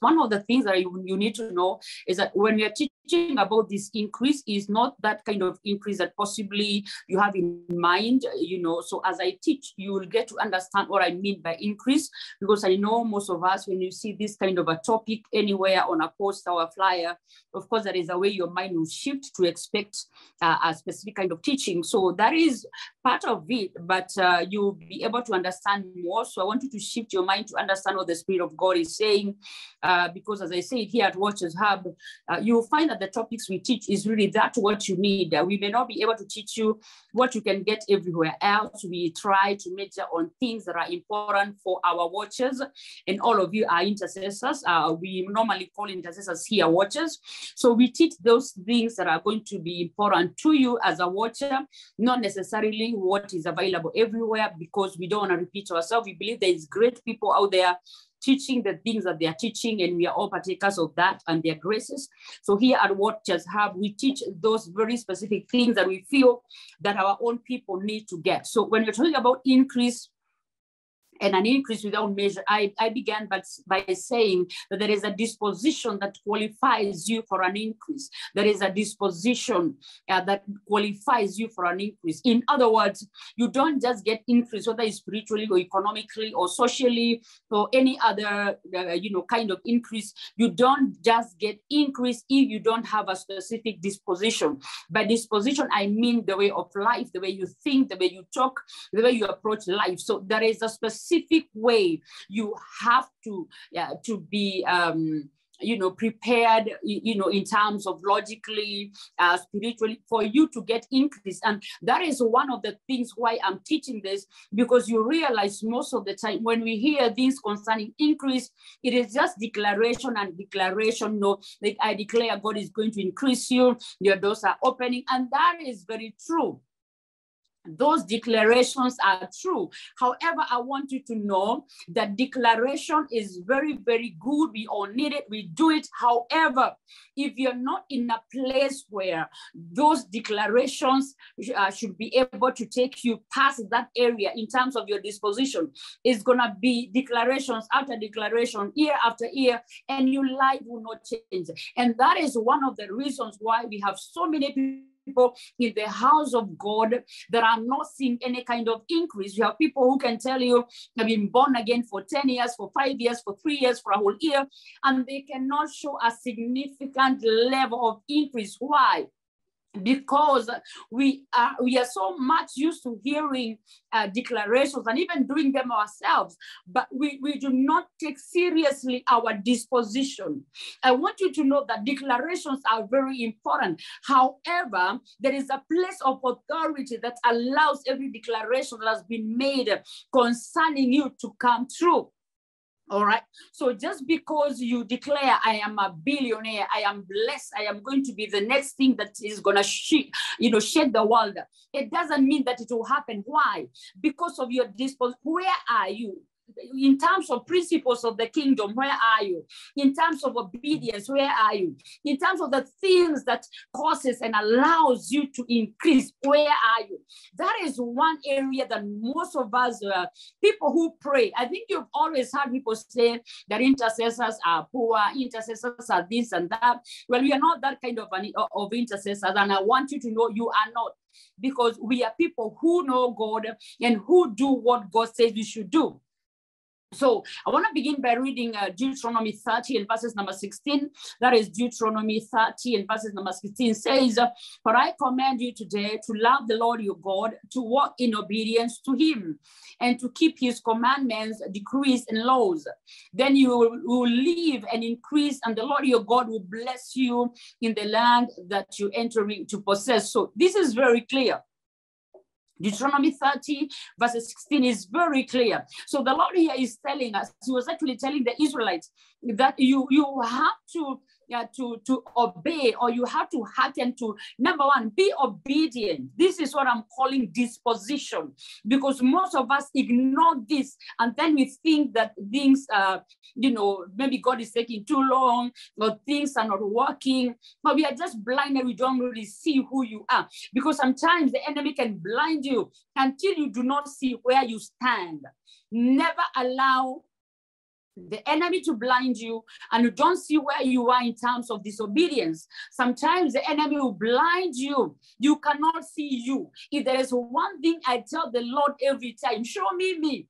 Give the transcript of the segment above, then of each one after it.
one of the things that you, you need to know is that when you're teaching about this increase is not that kind of increase that possibly you have in mind, you know. So as I teach, you will get to understand what I mean by increase, because I know most of us, when you see this kind of a topic anywhere on a poster or a flyer, of course, there is a way your mind will shift to expect uh, a specific kind of teaching. So that is part of it, but uh, you'll be able to understand more. So I want you to shift your mind to understand what the Spirit of God is saying, uh, because as I said here at Watchers Hub, uh, you'll find that the topics we teach is really that what you need. Uh, we may not be able to teach you what you can get everywhere else. We try to measure on things that are important for our watchers, and all of you are intercessors. Uh, we normally call intercessors here watchers. So we teach those things that are going to be important to you as a watcher, not necessarily what is available everywhere, because we don't want to repeat ourselves. We believe there is great people out there teaching the things that they are teaching, and we are all partakers of that and their graces. So here at Watchers Hub, we teach those very specific things that we feel that our own people need to get. So when you're talking about increase, and an increase without measure. I, I began by, by saying that there is a disposition that qualifies you for an increase. There is a disposition uh, that qualifies you for an increase. In other words, you don't just get increase, whether it's spiritually or economically or socially or any other uh, you know kind of increase. You don't just get increase if you don't have a specific disposition. By disposition, I mean the way of life, the way you think, the way you talk, the way you approach life. So there is a specific specific way you have to yeah, to be um, you know prepared you know in terms of logically uh, spiritually for you to get increase and that is one of the things why i'm teaching this because you realize most of the time when we hear things concerning increase it is just declaration and declaration. No like i declare god is going to increase you your doors are opening. And that is very true those declarations are true. However, I want you to know that declaration is very, very good. We all need it. We do it. However, if you're not in a place where those declarations uh, should be able to take you past that area in terms of your disposition, it's going to be declarations after declaration, year after year, and your life will not change. And that is one of the reasons why we have so many people people in the house of God that are not seeing any kind of increase. You have people who can tell you they've been born again for 10 years, for five years, for three years, for a whole year, and they cannot show a significant level of increase. Why? Because we are we are so much used to hearing uh, declarations and even doing them ourselves but we, we do not take seriously our disposition. I want you to know that declarations are very important. However there is a place of authority that allows every declaration that has been made concerning you to come true all right. So just because you declare, I am a billionaire, I am blessed, I am going to be the next thing that is going to, sh- you know, shake the world, it doesn't mean that it will happen. Why? Because of your disposition. Where are you? In terms of principles of the kingdom, where are you? In terms of obedience, where are you? In terms of the things that causes and allows you to increase, where are you? That is one area that most of us, uh, people who pray, I think you've always heard people say that intercessors are poor, intercessors are this and that. Well, we are not that kind of, an, of intercessors, and I want you to know you are not because we are people who know God and who do what God says we should do. So I want to begin by reading uh, Deuteronomy 30 and verses number 16. That is Deuteronomy 30 and verses number 16 says, For I command you today to love the Lord your God, to walk in obedience to him, and to keep his commandments, decrees, and laws. Then you will, will live and increase, and the Lord your God will bless you in the land that you enter to possess. So this is very clear. Deuteronomy 30, verse 16 is very clear. So the Lord here is telling us, He was actually telling the Israelites that you, you have to yeah, to, to obey or you have to hearken to number one, be obedient. This is what I'm calling disposition because most of us ignore this and then we think that things, uh, you know, maybe God is taking too long or things are not working, but we are just blind and we don't really see who you are because sometimes the enemy can blind you until you do not see where you stand. Never allow the enemy to blind you and you don't see where you are in terms of disobedience. Sometimes the enemy will blind you. You cannot see you. If there is one thing I tell the Lord every time, show me me.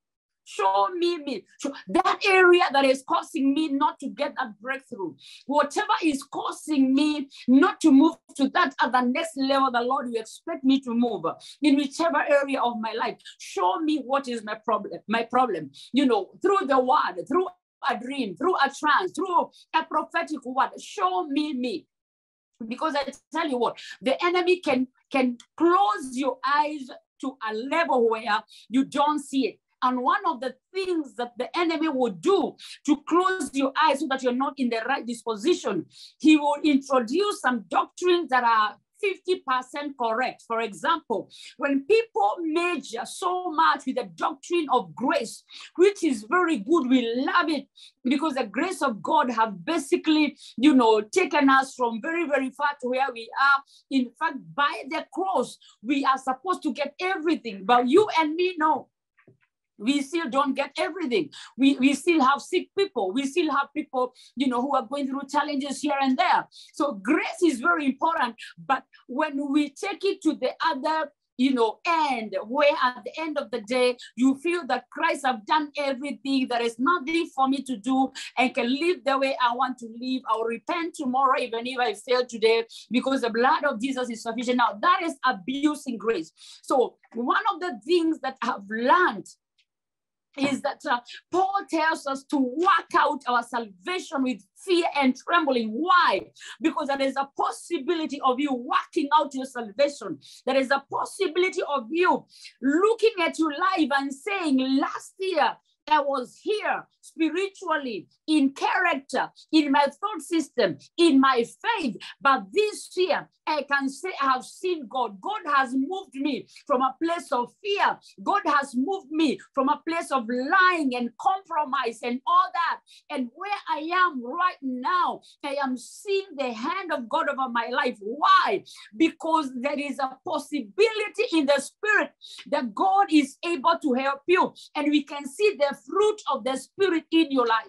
Show me me. Show that area that is causing me not to get that breakthrough. Whatever is causing me not to move to that other next level, the Lord you expect me to move in whichever area of my life. Show me what is my problem. My problem. You know, through the word, through a dream, through a trance, through a prophetic word. Show me me. Because I tell you what, the enemy can can close your eyes to a level where you don't see it. And one of the things that the enemy will do to close your eyes so that you're not in the right disposition, he will introduce some doctrines that are 50% correct. For example, when people major so much with the doctrine of grace, which is very good, we love it because the grace of God have basically, you know, taken us from very, very far to where we are. In fact, by the cross, we are supposed to get everything, but you and me know we still don't get everything. We, we still have sick people. We still have people, you know, who are going through challenges here and there. So grace is very important. But when we take it to the other you know, end where at the end of the day, you feel that Christ have done everything. There is nothing for me to do and can live the way I want to live. I'll repent tomorrow, even if I fail today, because the blood of Jesus is sufficient. Now, that is abusing grace. So, one of the things that I've learned is that uh, Paul tells us to work out our salvation with fear and trembling. Why? Because there is a possibility of you working out your salvation. There is a possibility of you looking at your life and saying, Last year I was here spiritually, in character, in my thought system, in my faith. But this year, I can say I have seen God. God has moved me from a place of fear. God has moved me from a place of lying and compromise and all that. And where I am right now, I am seeing the hand of God over my life. Why? Because there is a possibility in the spirit that God is able to help you. And we can see the fruit of the spirit in your life.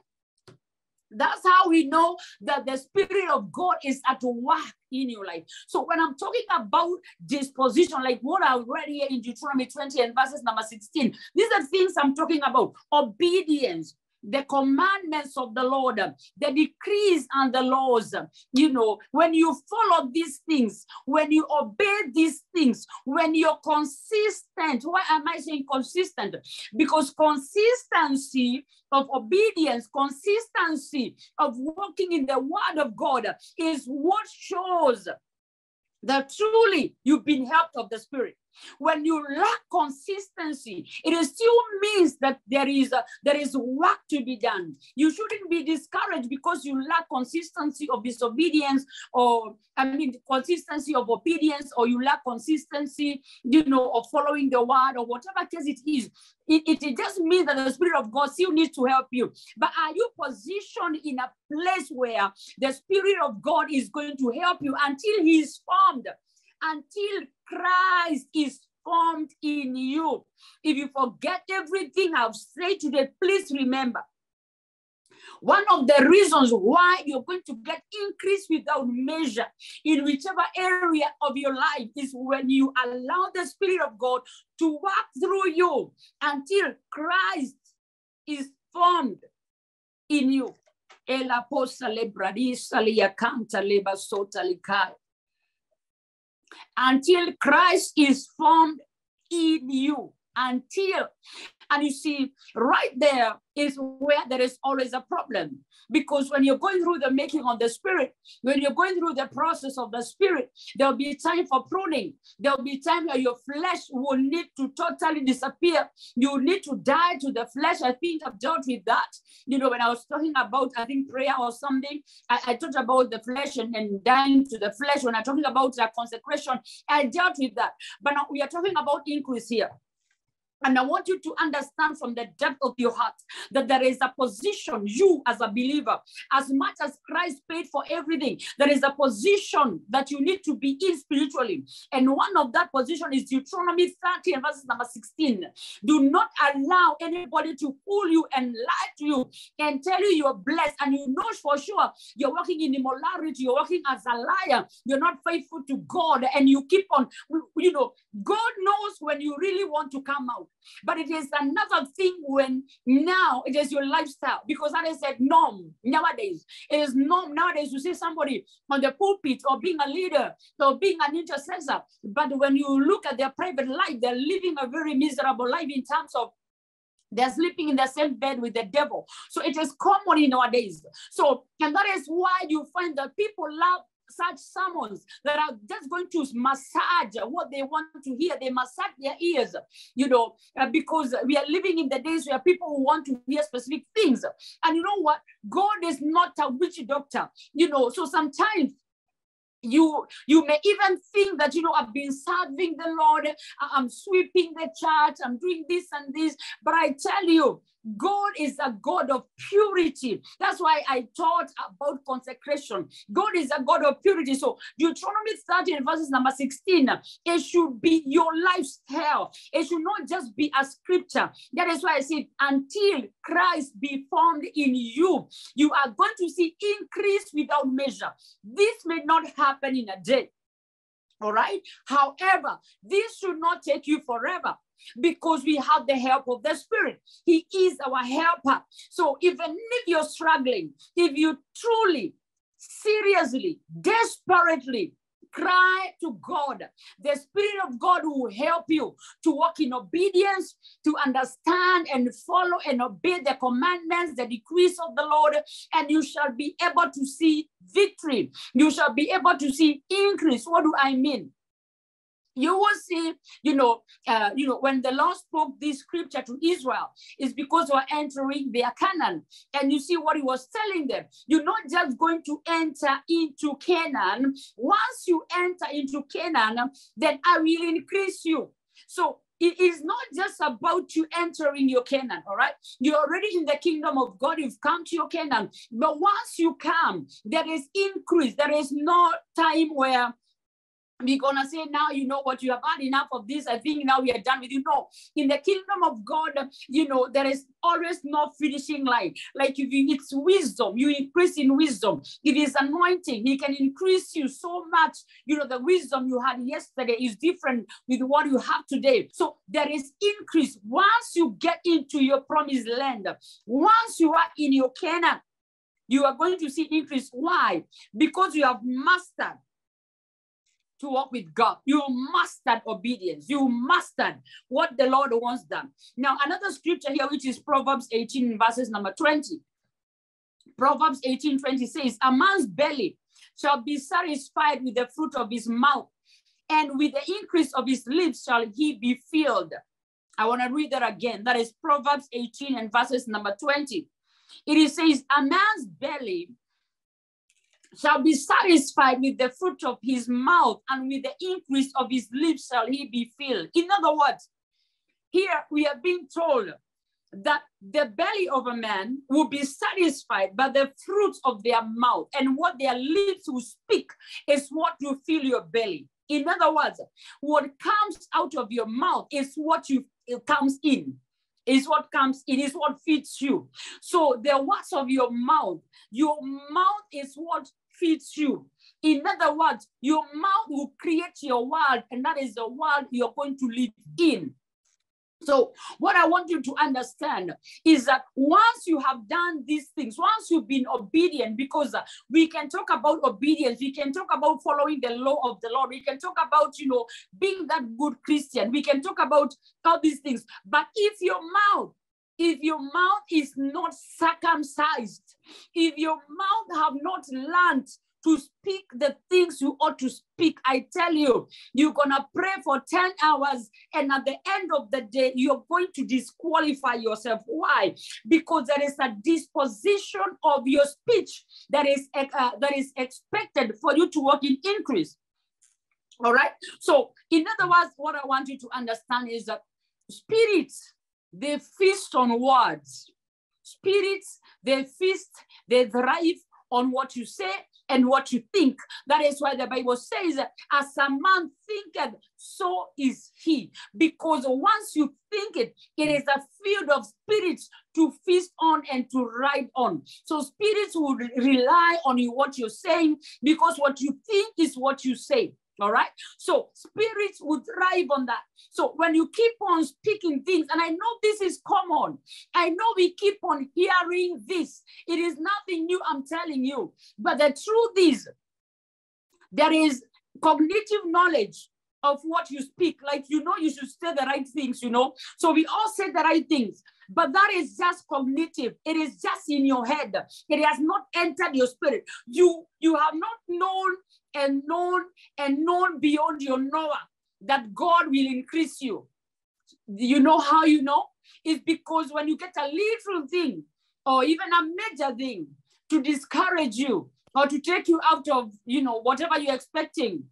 That's how we know that the Spirit of God is at work in your life. So when I'm talking about disposition, like what I read here in Deuteronomy 20 and verses number 16, these are things I'm talking about. Obedience, the commandments of the Lord, the decrees and the laws. You know, when you follow these things, when you obey these things, when you're consistent, why am I saying consistent? Because consistency of obedience, consistency of walking in the word of God is what shows that truly you've been helped of the Spirit. When you lack consistency, it still means that there is a, there is work to be done. You shouldn't be discouraged because you lack consistency of disobedience, or I mean consistency of obedience, or you lack consistency, you know, of following the word, or whatever case it is. It, it, it just means that the Spirit of God still needs to help you. But are you positioned in a place where the Spirit of God is going to help you until He is formed? Until Christ is formed in you. If you forget everything I've said today, please remember. One of the reasons why you're going to get increase without measure in whichever area of your life is when you allow the Spirit of God to work through you until Christ is formed in you. Leba sota until Christ is formed in you. Until, and you see, right there is where there is always a problem. Because when you're going through the making of the spirit, when you're going through the process of the spirit, there'll be time for pruning. There'll be time where your flesh will need to totally disappear. You need to die to the flesh. I think I've dealt with that. You know, when I was talking about, I think, prayer or something, I, I talked about the flesh and, and dying to the flesh. When I'm talking about the consecration, I dealt with that. But now we are talking about increase here. And I want you to understand from the depth of your heart that there is a position, you as a believer, as much as Christ paid for everything, there is a position that you need to be in spiritually. And one of that position is Deuteronomy 30 and verses number 16. Do not allow anybody to fool you and lie to you and tell you you're blessed. And you know for sure you're working in immorality, you're working as a liar, you're not faithful to God, and you keep on, you know, God knows when you really want to come out. But it is another thing when now it is your lifestyle because that is a norm nowadays. It is norm nowadays to see somebody on the pulpit or being a leader or being an intercessor. But when you look at their private life, they're living a very miserable life in terms of they're sleeping in the same bed with the devil. So it is common in nowadays. So, and that is why you find that people love such sermons that are just going to massage what they want to hear. They massage their ears, you know, uh, because we are living in the days where people want to hear specific things. And you know what? God is not a witch doctor, you know. So sometimes you you may even think that you know i've been serving the lord i'm sweeping the church i'm doing this and this but i tell you God is a God of purity. That's why I taught about consecration. God is a God of purity. So Deuteronomy 13 verses number 16, it should be your lifestyle. It should not just be a scripture. That is why I said, until Christ be formed in you, you are going to see increase without measure. This may not happen in a day. All right. However, this should not take you forever because we have the help of the Spirit. He is our helper. So even if you're struggling, if you truly, seriously, desperately cry to God. The Spirit of God will help you to walk in obedience, to understand and follow and obey the commandments, the decrees of the Lord, and you shall be able to see victory. You shall be able to see increase. What do I mean? You will see, you know, uh, you know, when the Lord spoke this scripture to Israel, is because we're entering their Canaan. And you see what he was telling them. You're not just going to enter into Canaan. Once you enter into Canaan, then I will increase you. So it is not just about you entering your Canaan, all right? You're already in the kingdom of God. You've come to your Canaan. But once you come, there is increase. There is no time where we're gonna say now you know what you have had. Enough of this. I think now we are done with you. No. In the kingdom of god you know there is always no finishing line. Like if you, it's wisdom you increase in wisdom. If it's anointing he can increase you so much. You know the wisdom you had yesterday is different with what you have today. So there is increase. Once you get into your promised land once you are in your canaan you are going to see increase. Why? Because you have mastered to walk with God. You mastered obedience. You mastered what the Lord wants done. Now, another scripture here, which is Proverbs 18, verses number 20. Proverbs 18, 20 says, A man's belly shall be satisfied with the fruit of his mouth, and with the increase of his lips shall he be filled. I want to read that again. That is Proverbs 18 and verses number 20. It says, A man's belly shall be satisfied with the fruit of his mouth, and with the increase of his lips shall he be filled. In other words, here we are being told that the belly of a man will be satisfied by the fruits of their mouth, and what their lips will speak is what will fill your belly. In other words, what comes out of your mouth is what you comes in is what comes it is what feeds you. So the words of your mouth, your mouth is what feeds you. In other words, your mouth will create your world, and that is the world you're going to live in. So, what I want you to understand is that once you have done these things, once you've been obedient, because uh, we can talk about obedience, we can talk about following the law of the Lord, we can talk about, you know, being that good Christian, we can talk about all these things. But if your mouth if your mouth is not circumcised, if your mouth have not learned to speak the things you ought to speak, I tell you, you're going to pray for 10 hours. And at the end of the day, you're going to disqualify yourself. Why? Because there is a disposition of your speech that is, uh, that is expected for you to work in increase. All right. So, in other words, what I want you to understand is that spirits, they feast on words. Spirits, they feast, they thrive on what you say and what you think. That is why the Bible says, as a man thinketh, so is he. Because once you think it, it is a field of spirits to feast on and to ride on. So spirits will rely on you, what you're saying, because what you think is what you say. All right. So spirits would thrive on that. So when you keep on speaking things, and I know this is common, I know we keep on hearing this. It is nothing new, I'm telling you. But the truth is, there is cognitive knowledge of what you speak. Like, you know, you should say the right things, you know. So we all say the right things, but that is just cognitive. It is just in your head. It has not entered your spirit. You you have not known and known and known beyond your knower that God will increase you. You know how you know? It's because when you get a little thing or even a major thing to discourage you or to take you out of, you know, whatever you're expecting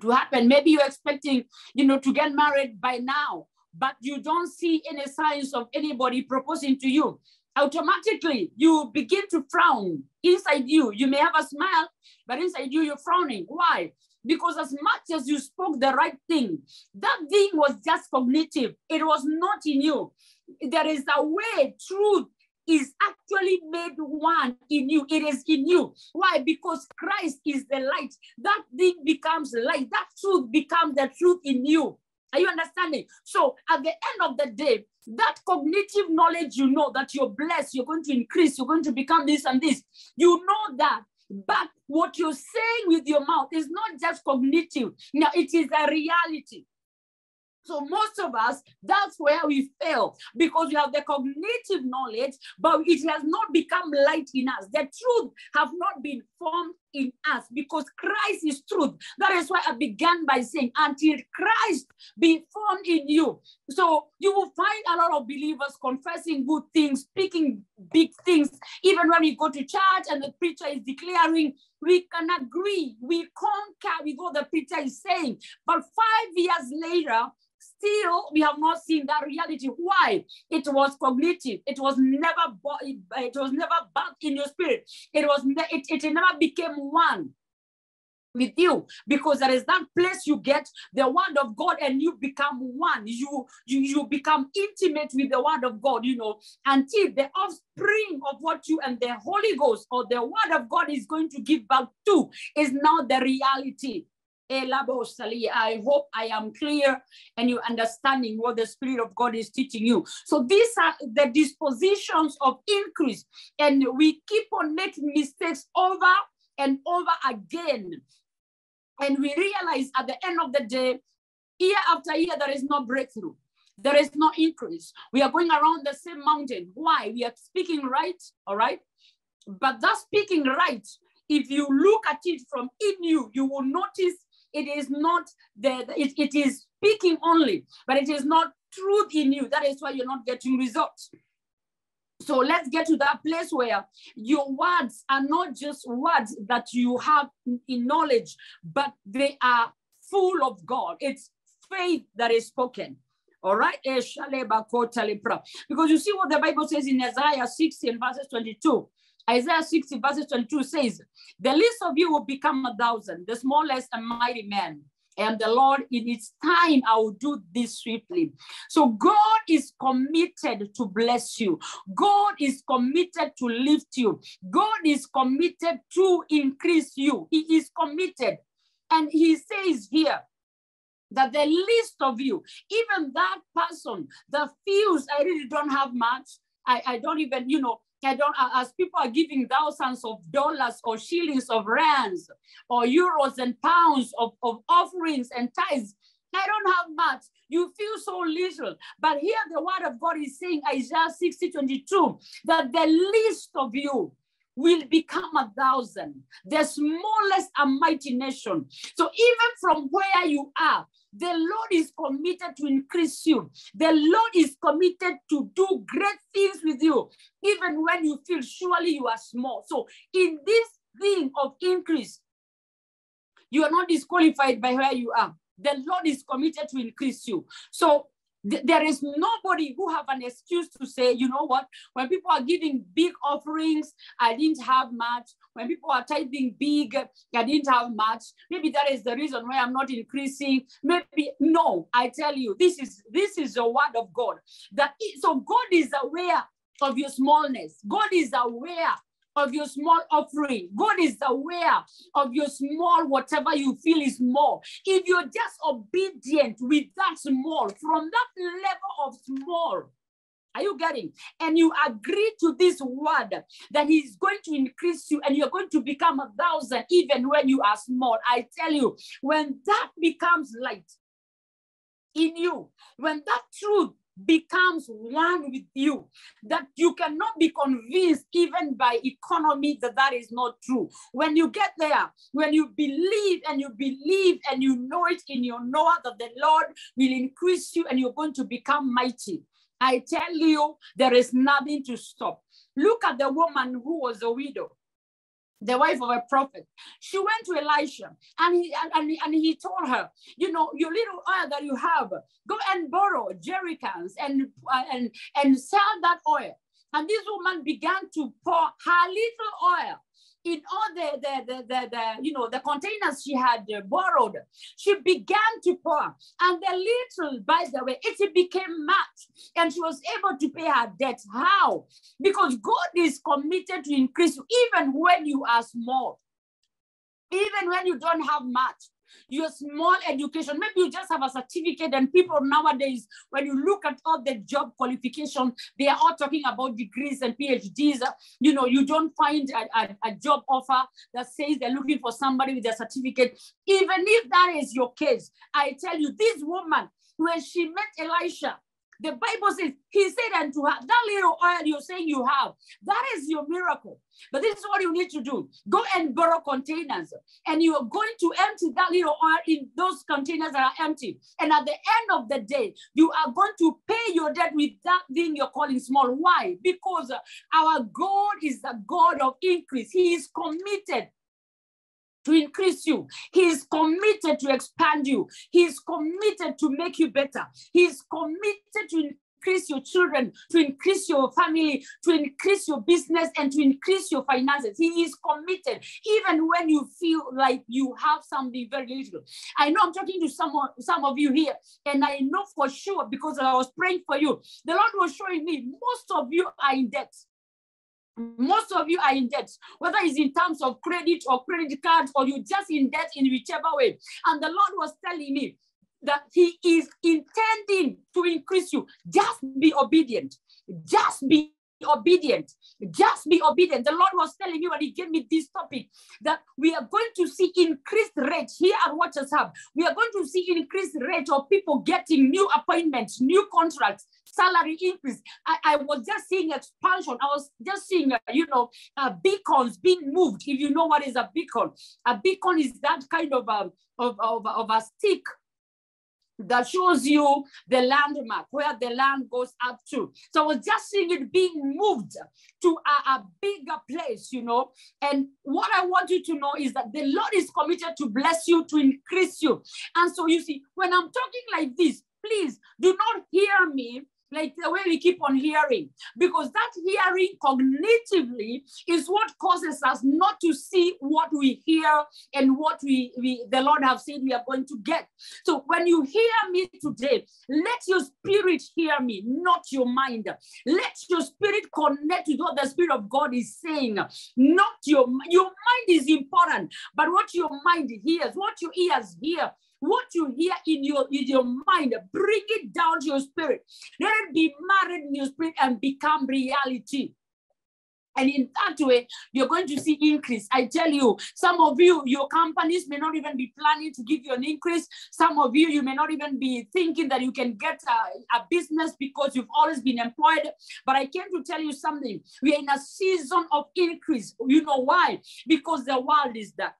to happen. Maybe you're expecting, you know, to get married by now, but you don't see any signs of anybody proposing to you automatically you begin to frown inside you. You may have a smile, but inside you, you're frowning. Why? Because as much as you spoke the right thing, that thing was just cognitive. It was not in you. There is a way truth is actually made one in you. It is in you. Why? Because Christ is the light. That thing becomes light. That truth becomes the truth in you. Are you understanding? So at the end of the day, that cognitive knowledge, you know that you're blessed, you're going to increase, you're going to become this and this. You know that. But what you're saying with your mouth is not just cognitive. Now, it is a reality. So most of us, that's where we fail because we have the cognitive knowledge, but it has not become light in us. The truth have not been formed in us because Christ is truth. That is why I began by saying, until Christ be formed in you. So you will find a lot of believers confessing good things, speaking big things. Even when we go to church and the preacher is declaring, we can agree, we concur with what the preacher is saying. But five years later, still we have not seen that reality. Why? It was cognitive. It was never it was never back in your spirit. It was it, it never became one with you because there is that place you get the word of god and you become one you you you become intimate with the word of god you know until the offspring of what you and the holy ghost or the word of god is going to give back to is now the reality Eh, I hope I am clear and you understanding what the Spirit of God is teaching you. So these are the dispositions of increase, and we keep on making mistakes over and over again. And we realize at the end of the day, year after year, there is no breakthrough. There is no increase. We are going around the same mountain. Why? We are speaking right, all right? But that speaking right, if you look at it from in you, you will notice it is not the, it, it is speaking only, but it is not truth in you. That is why you're not getting results. So let's get to that place where your words are not just words that you have in knowledge, but they are full of God. It's faith that is spoken. All right. Eh, because you see what the Bible says in Isaiah 60 and verses 22. Isaiah 60 verses 22 says, the least of you will become a thousand, the smallest a mighty man. And the Lord, in its time, I will do this swiftly. So God is committed to bless you. God is committed to lift you. God is committed to increase you. He is committed. And he says here, that the least of you, even that person that feels I really don't have much, I, I don't even, you know, I don't, uh, as people are giving thousands of dollars or shillings of rands or euros and pounds of, of offerings and tithes, I don't have much. You feel so little. But here the word of God is saying, Isaiah 60, 22, that the least of you will become a thousand, the smallest a mighty nation. So even from where you are, the Lord is committed to increase you. The Lord is committed to do great things with you, even when you feel surely you are small. So, in this thing of increase, you are not disqualified by where you are. The Lord is committed to increase you. So, there is nobody who have an excuse to say, you know what, when people are giving big offerings, I didn't have much. When people are tithing big, I didn't have much. Maybe that is the reason why I'm not increasing. Maybe no, I tell you, this is this is the word of God. That so God is aware of your smallness. God is aware of your small offering. God is aware of your small, whatever you feel is more. If you're just obedient with that small, from that level of small, are you getting? And you agree to this word that He's going to increase you and you're going to become a thousand even when you are small. I tell you, when that becomes light in you, when that truth becomes one with you, that you cannot be convinced even by economy that that is not true. When you get there, when you believe and you believe and you know it in your knower that the Lord will increase you and you're going to become mighty. I tell you, there is nothing to stop. Look at the woman who was a widow the wife of a prophet. She went to Elisha and he, and, and he told her, you know, your little oil that you have, go and borrow jerrycans and, uh, and, and sell that oil. And this woman began to pour her little oil in all the, the, the, the, the, you know, the containers she had uh, borrowed, she began to pour. And the little, by the way, it became much. And she was able to pay her debt. How? Because God is committed to increase you, even when you are small, even when you don't have much your small education. Maybe you just have a certificate, and people nowadays, when you look at all the job qualification, they are all talking about degrees and PhDs. You know, you don't find a, a, a job offer that says they're looking for somebody with a certificate. Even if that is your case, I tell you, this woman, when she met Elisha, the Bible says, He said unto her, That little oil you're saying you have, that is your miracle. But this is what you need to do go and borrow containers, and you are going to empty that little oil in those containers that are empty. And at the end of the day, you are going to pay your debt with that thing you're calling small. Why? Because our God is the God of increase, He is committed to increase you. He is committed to expand you. He is committed to make you better. He is committed to increase your children, to increase your family, to increase your business, and to increase your finances. He is committed, even when you feel like you have something very little. I know I'm talking to some, some of you here, and I know for sure because I was praying for you. The Lord was showing me most of you are in debt. Most of you are in debt, whether it's in terms of credit or credit cards, or you just in debt in whichever way. And the Lord was telling me that He is intending to increase you. Just be obedient. Just be obedient. Just be obedient. The Lord was telling me when He gave me this topic that we are going to see increased rate here at Watchers Hub. We are going to see increased rate of people getting new appointments, new contracts, salary increase. I, I was just seeing expansion. I was just seeing, uh, you know, uh, beacons being moved. If you know what is a beacon, a beacon is that kind of, um, of, of, of a stick that shows you the landmark where the land goes up to. So I was just seeing it being moved to a, a, bigger place, you know. And what I want you to know is that the Lord is committed to bless you, to increase you. And so you see, when I'm talking like this, please do not hear me like the way we keep on hearing, because that hearing cognitively is what causes us not to see what we hear and what we, we the Lord have said we are going to get. So when you hear me today, let your spirit hear me, not your mind. Let your spirit connect with what the Spirit of God is saying, not your your mind is important, but what your mind hears, what your ears hear what you hear in your in your mind, bring it down to your spirit. Let it be married in your spirit and become reality. And in that way, you're going to see increase. I tell you, some of you, your companies may not even be planning to give you an increase. Some of you, you may not even be thinking that you can get a, a business because you've always been employed. But I came to tell you something. We are in a season of increase. You know why? Because the world is dark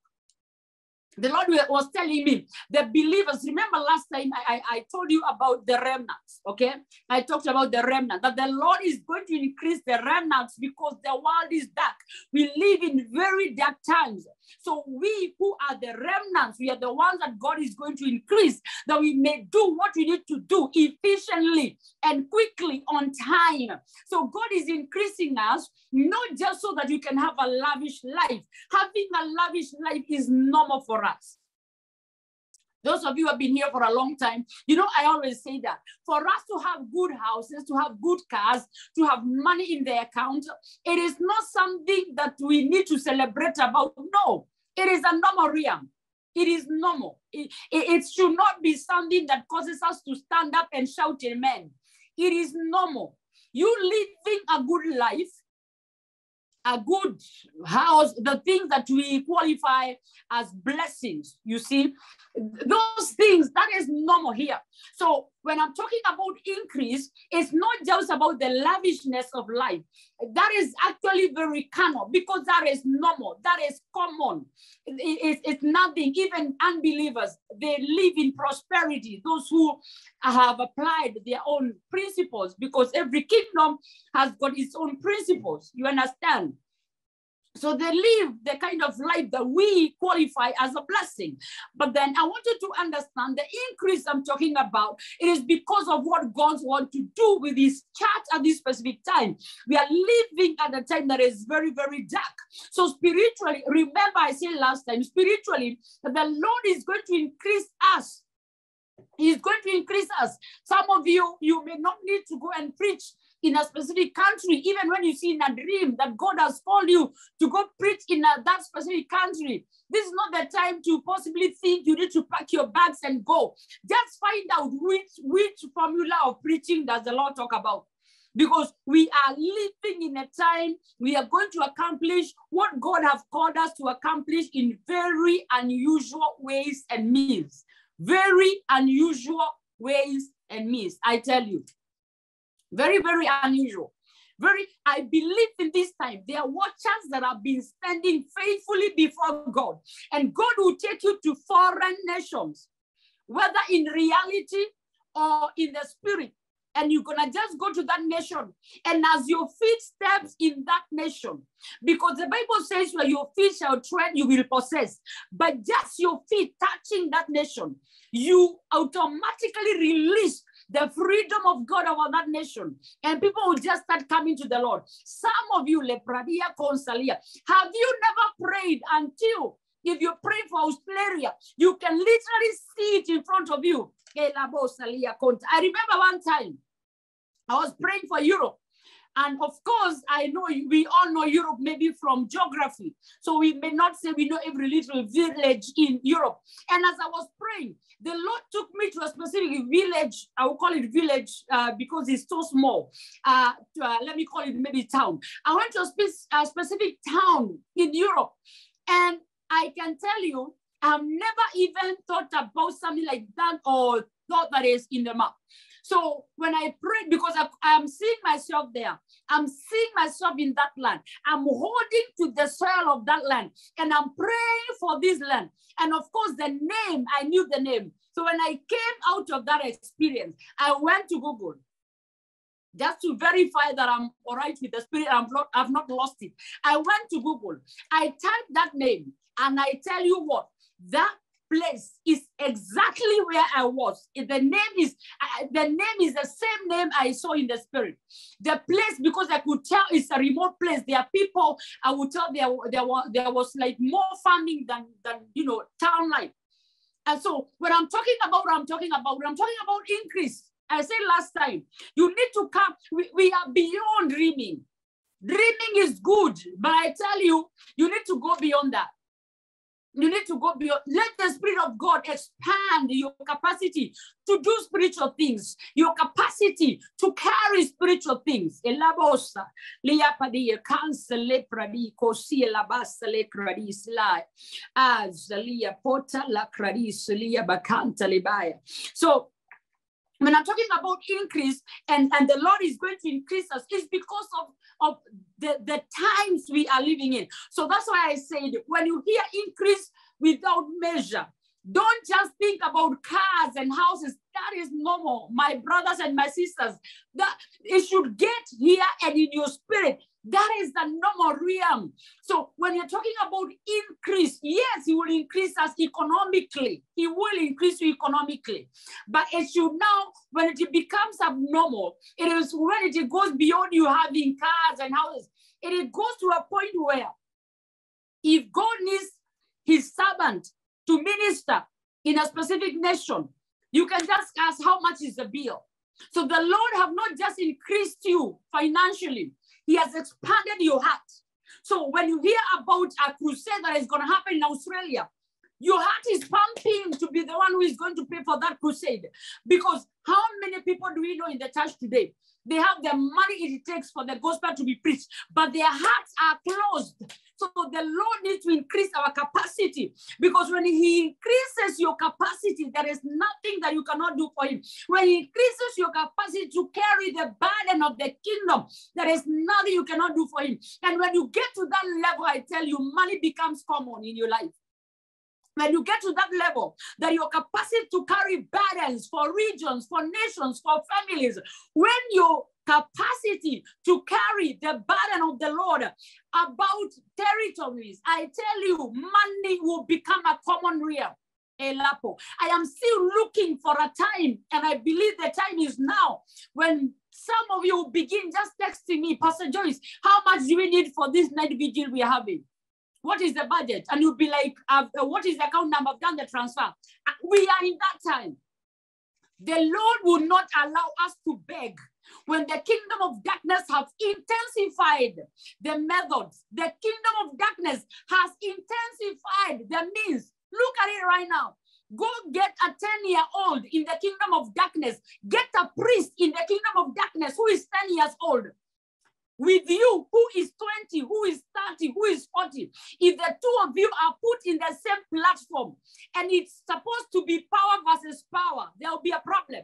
the Lord was telling me, the believers, remember last time I, I, I, told you about the remnants, okay? I talked about the remnant, that the Lord is going to increase the remnants because the world is dark. We live in very dark times. So we who are the remnants, we are the ones that God is going to increase, that we may do what we need to do efficiently and quickly on time. So God is increasing us, not just so that you can have a lavish life. Having a lavish life is normal for us. Those of you who have been here for a long time, you know, I always say that for us to have good houses, to have good cars, to have money in the account, it is not something that we need to celebrate about. No, it is a normal realm. It is normal. It, it, it should not be something that causes us to stand up and shout amen. It is normal. You living a good life a good house, the things that we qualify as blessings, you see, those things, that is normal here. So when I'm talking about increase, it's not just about the lavishness of life. That is actually very carnal because that is normal, that is common. It, it, it's nothing. Even unbelievers, they live in prosperity. Those who have applied their own principles because every kingdom has got its own principles. You understand? So they live the kind of life that we qualify as a blessing. But then I want you to understand the increase I'm talking about. It is because of what God wants to do with His church at this specific time. We are living at a time that is very, very dark. So spiritually, remember I said last time, spiritually, the Lord is going to increase us He's going to increase us. Some of you, you may not need to go and preach in a specific country, even when you see in a dream that God has called you to go preach in a, that specific country. This is not the time to possibly think you need to pack your bags and go. Just find out which, which formula of preaching does the Lord talk about because we are living in a time we are going to accomplish what God have called us to accomplish in very unusual ways and means. Very unusual ways and means, I tell you. Very, very unusual. Very, I believe in this time, there are watchers that have been standing faithfully before God, and God will take you to foreign nations, whether in reality or in the spirit. And you're gonna just go to that nation, and as your feet steps in that nation, because the Bible says, "Where your feet shall tread, you will possess." But just your feet touching that nation, you automatically release the freedom of God over that nation. And people will just start coming to the Lord. Some of you, Lepradia Consalia, have you never prayed until if you pray for Australia, you can literally see it in front of you. I remember one time I was praying for Europe and of course, I know we all know Europe maybe from geography. So we may not say we know every little village in Europe. And as I was praying, the Lord took me to a specific village. I will call it village uh, because it's so small. Uh, to, uh, let me call it maybe town. I went to a, spe- a specific town in Europe. And I can tell you, I've never even thought about something like that or thought that is in the map. So when I pray, because I, am seeing myself there, I'm seeing myself in that land. I'm holding to the soil of that land and I'm praying for this land. And of course, the name, I knew the name. So when I came out of that experience, I went to Google just to verify that I'm all right with the spirit. I'm not, I've not lost it. I went to Google. I typed that name, and I tell you what, that place is exactly where I was. The name is uh, the name is the same name I saw in the spirit. The place because I could tell it's a remote place. There are people I would tell there there was there was like more farming than than you know town life. And so when I'm talking about what I'm talking about, when I'm talking about increase, I said last time, you need to come. We, we are beyond dreaming. Dreaming is good, but I tell you, you need to go beyond that. You need to go beyond. Let the Spirit of God expand your capacity to do spiritual things, your capacity to carry spiritual things. Elabosa, liapadia, cancel lepradi, cosia la bassa le cradis la, as lia pota la cradis, lia bacanta. So when I'm talking about increase and, and the Lord is going to increase us, it's because of, of the, the times we are living in. So that's why I said when you hear increase without measure, don't just think about cars and houses. That is normal, my brothers and my sisters. That it should get here and in your spirit That is the normal realm. So when you're talking about increase, yes, he will increase us economically. He will increase you economically. But it should now, when it becomes abnormal, it is when it goes beyond you having cars and houses, it goes to a point where if God needs his servant to minister in a specific nation, you can just ask how much is the bill. So the Lord have not just increased you financially, he has expanded your heart. So when you hear about a crusade that is going to happen in Australia, your heart is pumping to be the one who is going to pay for that crusade. Because how many people do we know in the church today? They have the money it takes for the gospel to be preached, but their hearts are closed. So the Lord needs to increase our capacity because when He increases your capacity, there is nothing that you cannot do for Him. When He increases your capacity to carry the burden of the kingdom, there is nothing you cannot do for Him. And when you get to that level, I tell you, money becomes common in your life when you get to that level, that your capacity to carry burdens for regions, for nations, for families, when your capacity to carry the burden of the Lord about territories, I tell you, money will become a common realm. Elapo. I am still looking for a time, and I believe the time is now when some of you begin just texting me, Pastor Joyce, how much do we need for this night vigil we are having? What is the budget? And you'll be like, uh, what is the account number? I've done the transfer. Uh, we are in that time. The Lord will not allow us to beg. When the kingdom of darkness has intensified the methods, the kingdom of darkness has intensified the means. Look at it right now. Go get a 10 year old in the kingdom of darkness. Get a priest in the kingdom of darkness who is 10 years old with you who is 20, who is 30, who is 40, if the two of you are put in the same platform and it's supposed to be power versus power, there will be a problem.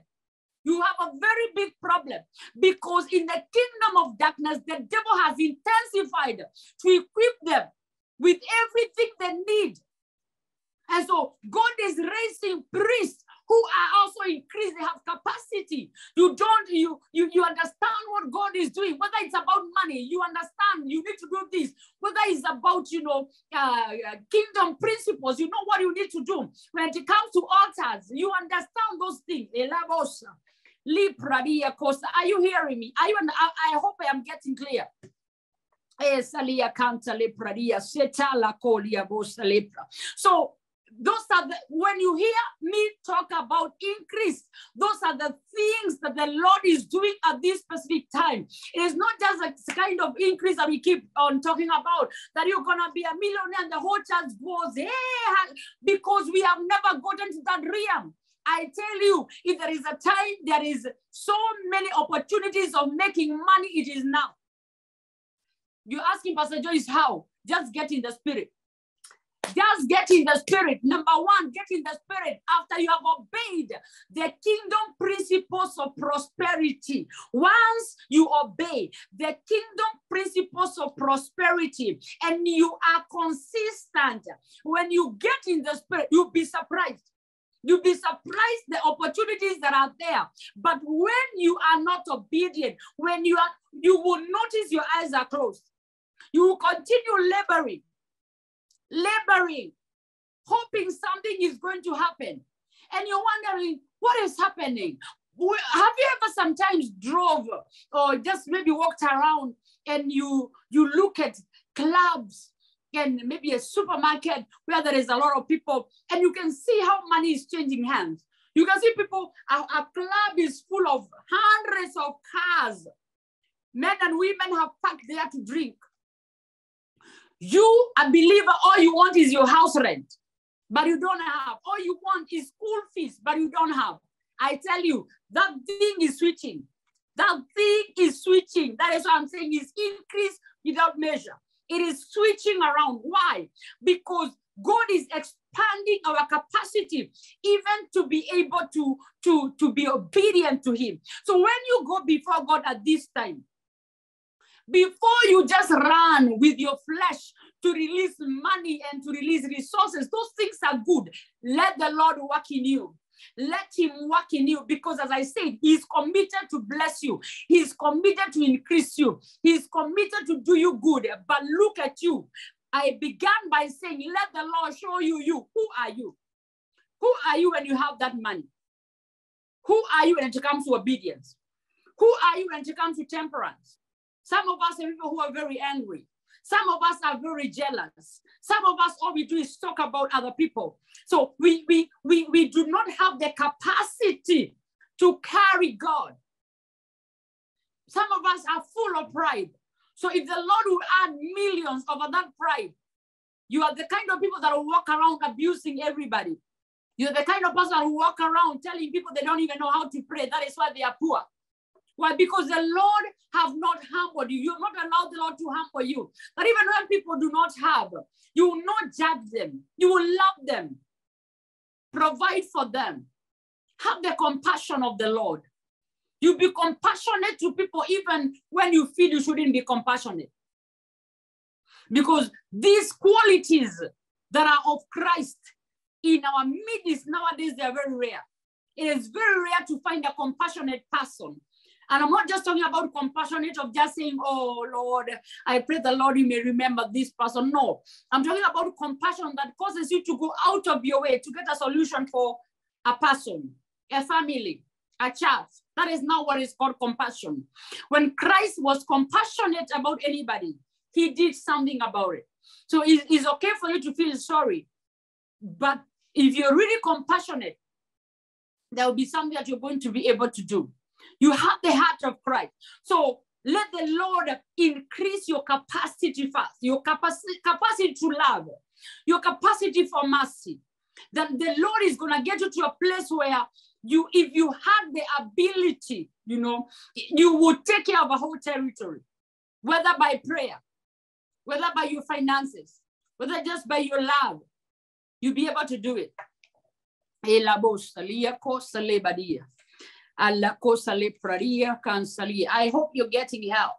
You have a very big problem because in the kingdom of darkness, the devil has intensified to equip them with everything they need. And so God is raising priests who are also increased, they have capacity. You don't, you, you, you understand what God is doing, whether it's about money, you understand you need to do this, whether it's about, you know, uh, kingdom principles, you know what you need to do. When it comes to altars, you understand those things. Are you hearing me? Are you, I, I hope I am getting clear. So those are the, when you hear me talk about increase, those are the things that the Lord is doing at this specific time. It is not just a kind of increase that we keep on talking about, that you're to be a millionaire and the whole church goes, eh, hey, because we have never gotten to that realm. I tell you, if there is a time, there is so many opportunities of making money, it is now. You're asking Pastor Joyce how? Just get in the spirit. Just get in the spirit. Number one, get in the spirit after you have obeyed the kingdom principles of prosperity. Once you obey the kingdom principles of prosperity and you are consistent, when you get in the spirit, you'll be surprised. You'll be surprised the opportunities that are there. But when you are not obedient, when you are, you will notice your eyes are closed. You will continue laboring laboring, hoping something is going to happen. And you're wondering, what is happening? Have you ever sometimes drove or just maybe walked around and you you look at clubs and maybe a supermarket where there is a lot of people and you can see how money is changing hands. You can see people, a, a club is full of hundreds of cars. Men and women have packed there to drink. You, a believer, all you want is your house rent, but you don't have. All you want is school fees, but you don't have. I tell you, that thing is switching. That thing is switching. That is what I'm saying is increase without measure. It is switching around. Why? Because God is expanding our capacity even to be able to, to, to be obedient to Him. So when you go before God at this time, before you just run with your flesh to release money and to release resources, those things are good. Let the Lord work in you. Let him work in you because, as I said, he's committed to bless you. He's committed to increase you. He's committed to do you good. But look at you. I began by saying, Let the Lord show you you. Who are you? Who are you when you have that money? Who are you when it comes to obedience? Who are you when it comes to temperance? Some of us are people who are very angry. Some of us are very jealous. Some of us, all we do is talk about other people. So we, we, we, we do not have the capacity to carry God. Some of us are full of pride. So if the Lord will add millions over that pride, you are the kind of people that will walk around abusing everybody. You're the kind of person who walk around telling people they don't even know how to pray. That is why they are poor. Why? Because the Lord have not humbled you. You have not allowed the Lord to humble you. But even when people do not have, you will not judge them. You will love them. Provide for them. Have the compassion of the Lord. You be compassionate to people even when you feel you shouldn't be compassionate. Because these qualities that are of Christ in our midst nowadays, they are very rare. It is very rare to find a compassionate person. And I'm not just talking about compassionate of just saying, oh Lord, I pray the Lord you may remember this person. No, I'm talking about compassion that causes you to go out of your way to get a solution for a person, a family, a child. That is not what is called compassion. When Christ was compassionate about anybody, he did something about it. So it's okay for you to feel sorry. But if you're really compassionate, there will be something that you're going to be able to do. You have the heart of Christ. So let the Lord increase your capacity first, your capacity, capacity to love, your capacity for mercy. Then the Lord is going to get you to a place where you, if you had the ability, you know, you would take care of a whole territory, whether by prayer, whether by your finances, whether just by your love, you'll be able to do it. I hope you're getting help.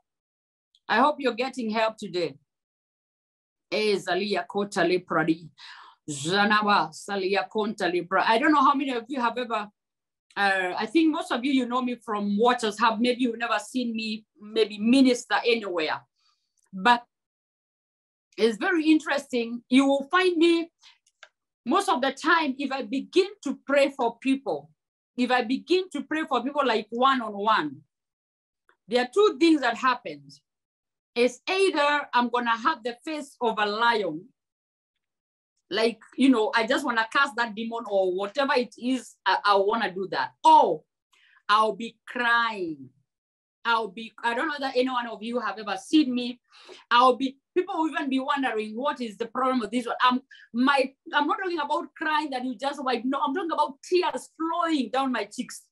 I hope you're getting help today. I don't know how many of you have ever uh, I think most of you, you know me from Watchers Hub. Maybe you've never seen me maybe minister anywhere. But it's very interesting. You will find me most of the time, if I begin to pray for people, if I begin to pray for people like one-on-one, there are two things that happens. It's either I'm gonna have the face of a lion like you know i just want to cast that demon or whatever it is i, I want to do that or i'll be crying i'll be i don't know that any one of you have ever seen me. I'll be people will even be wondering what is the problem with this one? I'm my i'm not talking about crying that you just wipe. No i'm talking about tears flowing down my cheeks.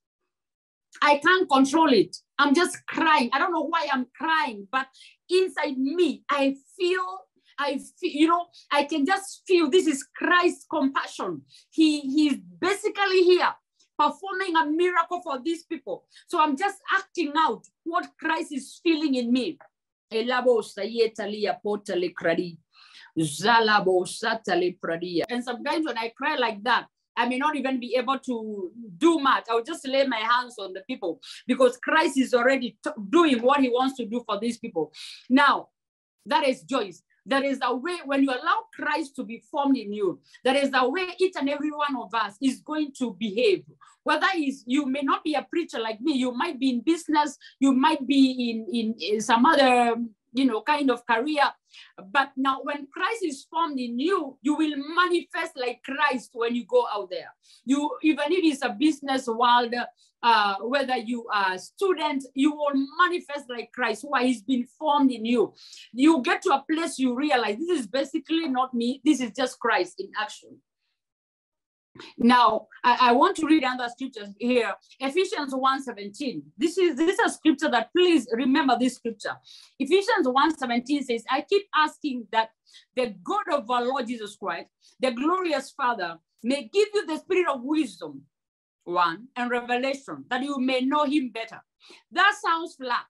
I can't control it. I'm just crying. I don't know why i'm crying but inside me i feel I feel, you know, I can just feel this is Christ's compassion. He he's basically here performing a miracle for these people. So I'm just acting out what Christ is feeling in me. And sometimes when I cry like that, I may not even be able to do much. I'll just lay my hands on the people because Christ is already doing what he wants to do for these people. Now, that is Joyce. There is a way when you allow Christ to be formed in you, there is a way each and every one of us is going to behave. Whether is you may not be a preacher like me, you might be in business, you might be in, in, in some other you know, kind of career. But now when Christ is formed in you, you will manifest like Christ when you go out there. You, even if it's a business world, uh, whether you are a student, you will manifest like Christ, why he's been formed in you. You get to a place you realize this is basically not me, this is just Christ in action. Now, I, I, want to read another scripture here. Ephesians 1.17. This is, this is a scripture that please remember this scripture. Ephesians 1.17 says, I keep asking that the God of our Lord Jesus Christ, the glorious Father, may give you the spirit of wisdom, one, and revelation, that you may know him better. That sounds flat.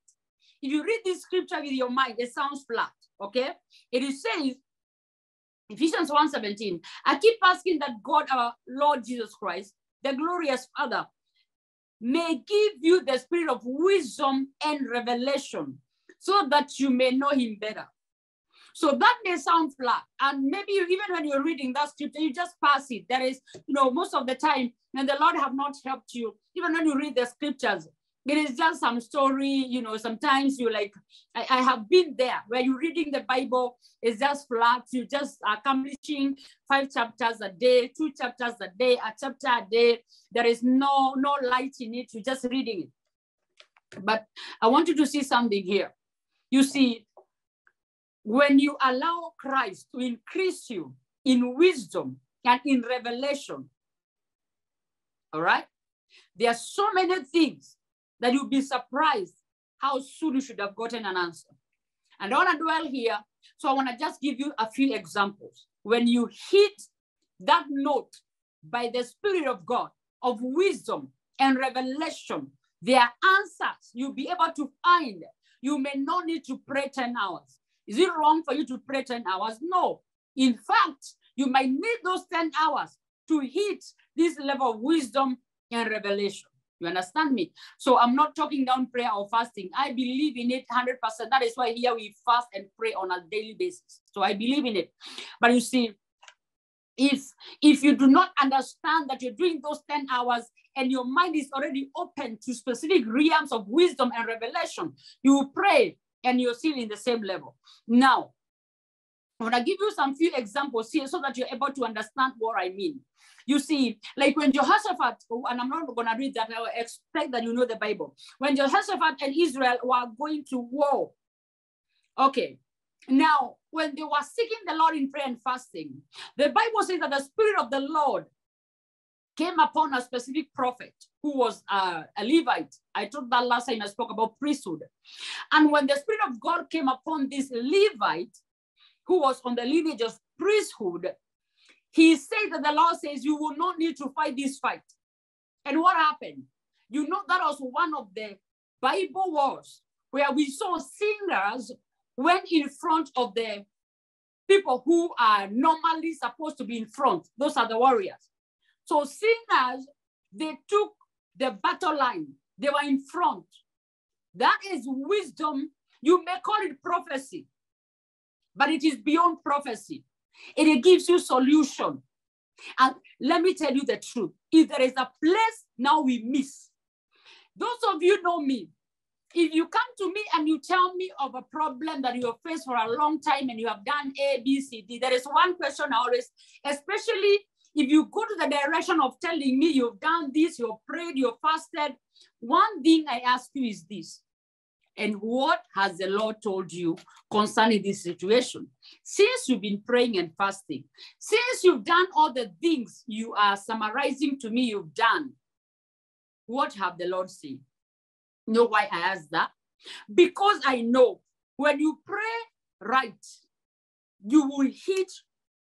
If you read this scripture with your mind, it sounds flat, okay? It says, Ephesians 1:17. I keep asking that God, our Lord Jesus Christ, the glorious Father, may give you the spirit of wisdom and revelation so that you may know him better. So that may sound flat. And maybe you, even when you're reading that scripture, you just pass it. There is, you know, most of the time, and the Lord have not helped you. Even when you read the scriptures, it is just some story, you know, sometimes you like, I, I, have been there where you're reading the Bible, it's just flat, you just accomplishing five chapters a day, two chapters a day, a chapter a day. There is no, no light in it, you're just reading it. But I want you to see something here. You see, when you allow Christ to increase you in wisdom and in revelation, all right? There are so many things that you'll be surprised how soon you should have gotten an answer. And I want to dwell here, so I want to just give you a few examples. When you hit that note by the Spirit of God of wisdom and revelation, there are answers you'll be able to find. You may not need to pray 10 hours. Is it wrong for you to pray 10 hours? No. In fact, you might need those 10 hours to hit this level of wisdom and revelation. You understand me? So I'm not talking down prayer or fasting. I believe in it 100%. That is why here we fast and pray on a daily basis. So I believe in it. But you see, if if you do not understand that you're doing those 10 hours and your mind is already open to specific realms of wisdom and revelation, you pray and you're still in the same level. Now, I'm going to give you some few examples here so that you're able to understand what I mean. You see, like when Jehoshaphat, and I'm not going to read that, I expect that you know the Bible. When Jehoshaphat and Israel were going to war, okay, now when they were seeking the Lord in prayer and fasting, the Bible says that the Spirit of the Lord came upon a specific prophet who was uh, a Levite. I told that last time I spoke about priesthood. And when the Spirit of God came upon this Levite, who was on the lineage of priesthood, he said that the Lord says, You will not need to fight this fight. And what happened? You know, that was one of the Bible wars where we saw singers went in front of the people who are normally supposed to be in front. Those are the warriors. So singers, they took the battle line. They were in front. That is wisdom. You may call it prophecy but it is beyond prophecy. It gives you solution. And let me tell you the truth. If there is a place now we miss, those of you know me. If you come to me and you tell me of a problem that you have faced for a long time and you have done A, B, C, D, there is one question I always, especially if you go to the direction of telling me you've done this, you've prayed, you've fasted, one thing I ask you is this and what has the Lord told you concerning this situation? Since you've been praying and fasting, since you've done all the things you are summarizing to me you've done, what have the Lord said? You know why I ask that? Because I know when you pray right, you will hit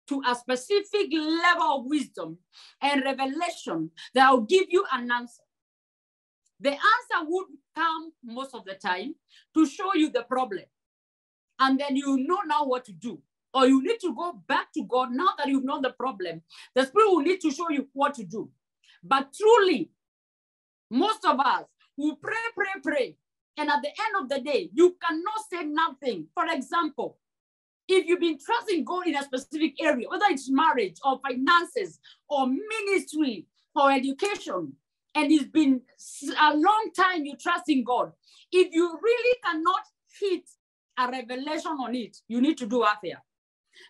to a specific level of wisdom and revelation that will give you an answer. The answer would come most of the time to show you the problem. And then you know now what to do. Or you need to go back to God now that you've known the problem. The Spirit will need to show you what to do. But truly, most of us will pray, pray, pray. And at the end of the day, you cannot say nothing. For example, if you've been trusting God in a specific area, whether it's marriage or finances or ministry or education, and it's been a long time you trust in God, if you really cannot hit a revelation on it, you need to do warfare.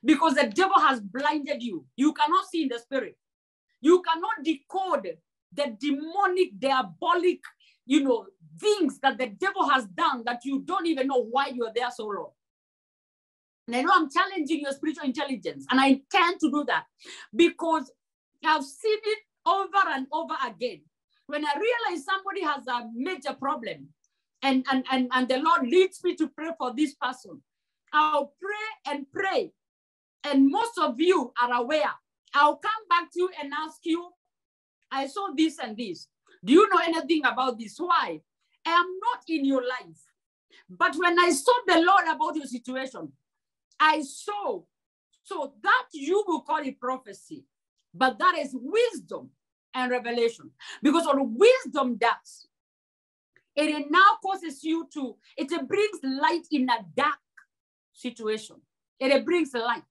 Because the devil has blinded you. You cannot see in the spirit. You cannot decode the demonic, diabolic, you know, things that the devil has done that you don't even know why you're there so long. And I know I'm challenging your spiritual intelligence, and I intend to do that because I've seen it over and over again when I realize somebody has a major problem and, and, and, and the Lord leads me to pray for this person, I'll pray and pray. And most of you are aware. I'll come back to you and ask you, I saw this and this. Do you know anything about this? Why? I am not in your life. But when I saw the Lord about your situation, I saw. So that you will call it prophecy, but that is wisdom and revelation. Because what wisdom does, it now causes you to, it brings light in a dark situation. It brings light.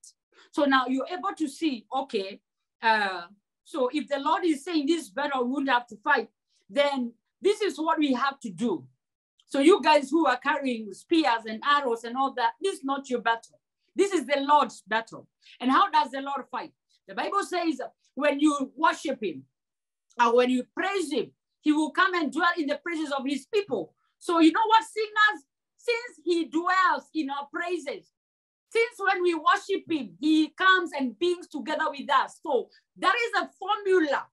So now you're able to see, okay, uh, so if the Lord is saying this battle we wouldn't have to fight, then this is what we have to do. So you guys who are carrying spears and arrows and all that, this is not your battle. This is the Lord's battle. And how does the Lord fight? The Bible says when you worship him or when you praise him, he will come and dwell in the praises of his people. So you know what, singers? Since he dwells in our praises, since when we worship him, he comes and beings together with us. So that is a formula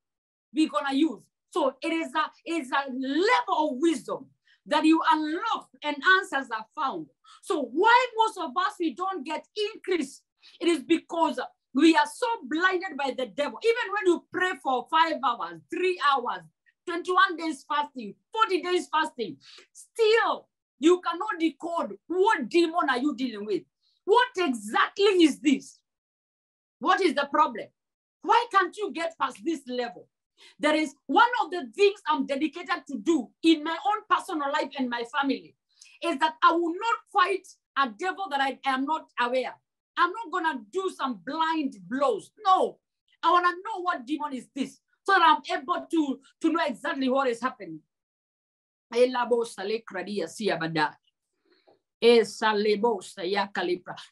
we're gonna use. So it is a, it is a level of wisdom that you unlock and answers are found. So why most of us we don't get increase? It is because we are so blinded by the devil. Even when you pray for five hours, three hours, 21 days fasting, 40 days fasting, still you cannot decode what demon are you dealing with. What exactly is this? What is the problem? Why can't you get past this level? There is one of the things I'm dedicated to do in my own personal life and my family is that I will not fight a devil that I am not aware. I'm not gonna do some blind blows. No, I wanna know what demon is this so that I'm able to, to know exactly what is happening.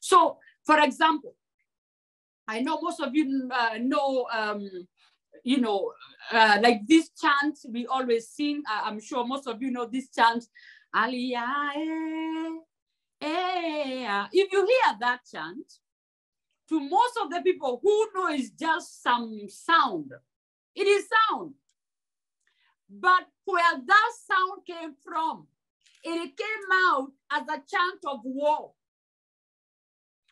So, for example, I know most of you uh, know um, you know, uh, like this chant we always sing. Uh, I'm sure most of you know this chant. Aliyah, eh, eh. If you hear that chant, to most of the people who know it's just some sound, it is sound. But where that sound came from, it came out as a chant of war.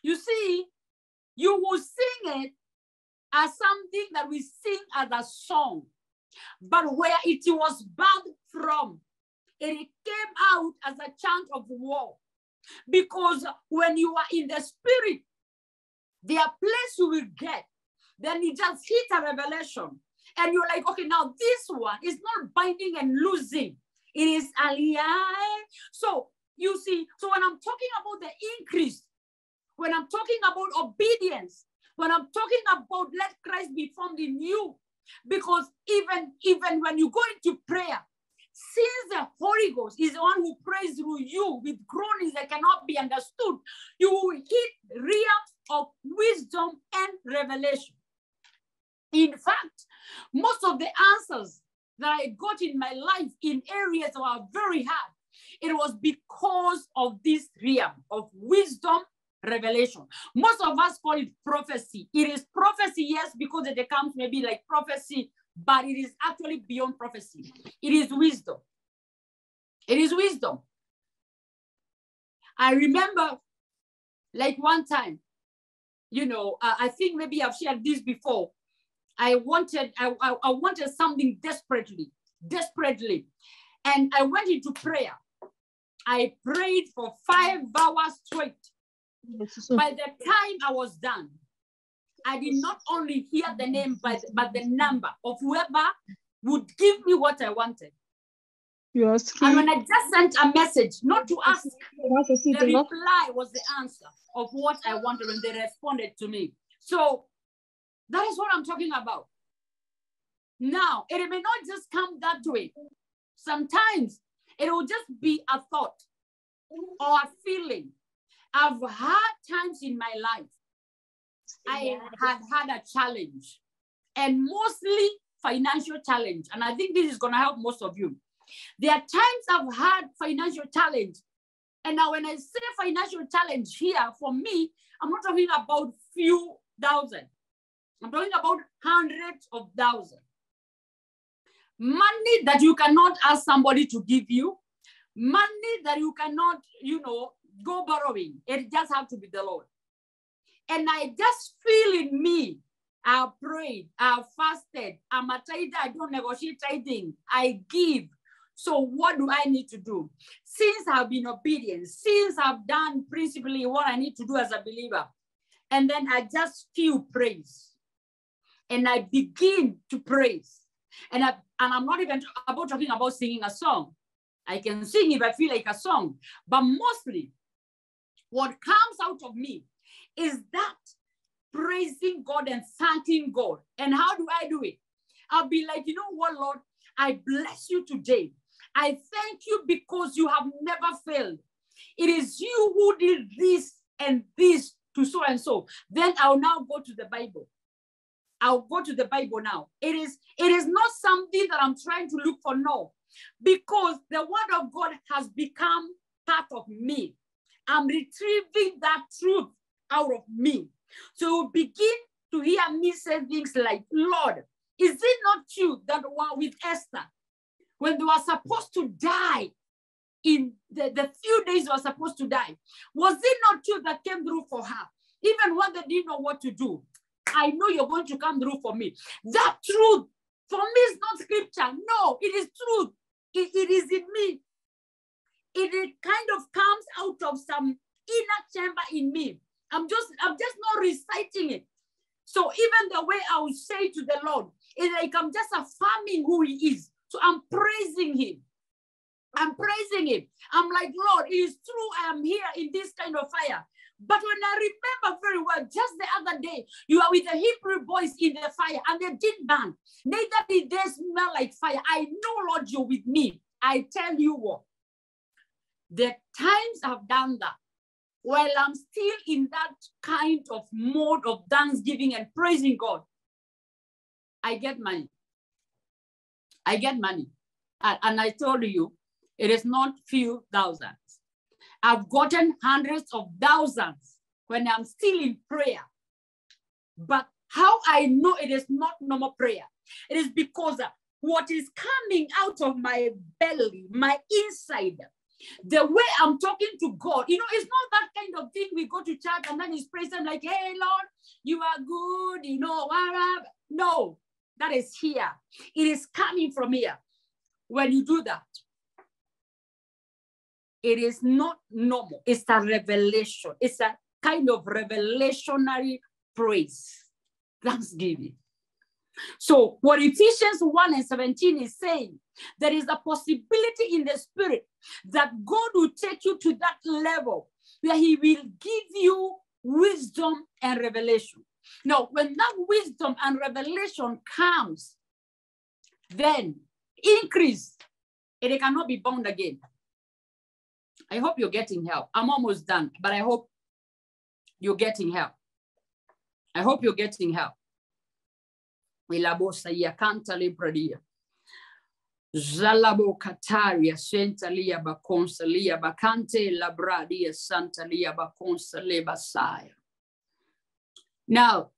You see, you will sing it as something that we sing as a song. But where it was birthed from, it came out as a chant of war. Because when you are in the spirit, their place you will get, then you just hit a revelation. And you're like, okay, now this one is not binding and losing. It is aliyah. So you see, so when I'm talking about the increase, when I'm talking about obedience, when I'm talking about let Christ be formed in you, because even, even when you go into prayer, since the Holy Ghost is the one who prays through you with groanings that cannot be understood, you will hit realms of wisdom and revelation. In fact, most of the answers that I got in my life in areas that were very hard, it was because of this realm of wisdom revelation. Most of us call it prophecy. It is prophecy, yes, because it comes maybe like prophecy, but it is actually beyond prophecy. It is wisdom. It is wisdom. I remember like one time, you know, uh, I think maybe I've shared this before. I wanted, I, I, I wanted something desperately, desperately. And I went into prayer. I prayed for five hours straight. By the time I was done, I did not only hear the name, but, but the number of whoever would give me what I wanted. Yes. And when I just sent a message, not to ask, the reply was the answer of what I wanted when they responded to me. So that is what I'm talking about. Now, it may not just come that way. Sometimes it will just be a thought or a feeling I've had times in my life I had had a challenge and mostly financial challenge. And I think this is going to help most of you. There are times I've had financial challenge. And now when I say financial challenge here, for me, I'm not talking about few thousand. I'm talking about hundreds of thousands. Money that you cannot ask somebody to give you, money that you cannot, you know, go borrowing. It just have to be the Lord. And I just feel in me, I prayed, I fasted, I'm a trader, I don't negotiate trading, I give. So what do I need to do? Since I've been obedient, since I've done principally what I need to do as a believer, and then I just feel praise. And I begin to praise. And, I, and I'm not even about talking about singing a song. I can sing if I feel like a song, but mostly what comes out of me is that praising God and thanking God. And how do I do it? I'll be like, you know what, Lord, I bless you today. I thank you because you have never failed. It is you who did this and this to so and so. Then I'll now go to the Bible. I'll go to the Bible now. It is it is not something that I'm trying to look for. No, because the word of God has become part of me. I'm retrieving that truth out of me. So you begin to hear me say things like, Lord, is it not true that were with Esther when they were supposed to die in the, the few days they were supposed to die? Was it not true that came through for her? Even when they didn't know what to do. I know you're going to come through for me. That truth for me is not scripture. No, it is truth. it, it is in me. It, it kind of comes out of some inner chamber in me. I'm just, I'm just not reciting it. So even the way I would say to the Lord is like I'm just affirming who He is. So I'm praising Him. I'm praising Him. I'm like, Lord, it is true. I am here in this kind of fire. But when I remember very well, just the other day, you are with the Hebrew boys in the fire and they didn't burn. Neither did they smell like fire. I know, Lord, you're with me. I tell you what, the times I've done that, while I'm still in that kind of mode of thanksgiving and praising God, I get money. I get money. And, I told you, it is not few thousands. I've gotten hundreds of thousands when I'm still in prayer. But how I know it is not normal prayer, it is because what is coming out of my belly, my inside, the way I'm talking to God, you know, it's not that kind of thing. We go to church and then he's praising like, hey, Lord, you are good, you know, whatever. No, that is here. It is coming from here. When you do that, it is not normal. It's a revelation. It's a kind of revelationary praise, thanksgiving. So, what Ephesians 1 and 17 is saying, there is a possibility in the spirit that God will take you to that level where He will give you wisdom and revelation. Now, when that wisdom and revelation comes, then increase, it cannot be bound again. I hope you're getting help. I'm almost done, but I hope you're getting help. I hope you're getting help. Ilabosa yakanta libradia. Zalabo kataria senta lia bakonsa lia bakante labradia santa lia bakonsa lebasaya. Now,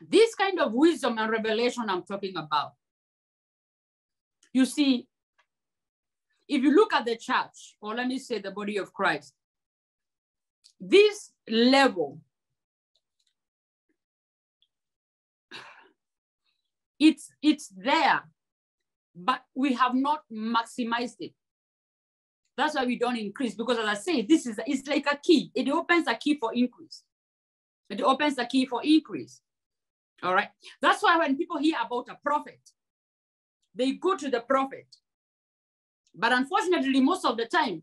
this kind of wisdom and revelation I'm talking about, you see, if you look at the church, or let me say the body of Christ, this level, it's, it's there, but we have not maximized it. That's why we don't increase, because as I say, this is it's like a key. It opens a key for increase. It opens a key for increase. All right. That's why when people hear about a prophet, they go to the prophet but unfortunately, most of the time,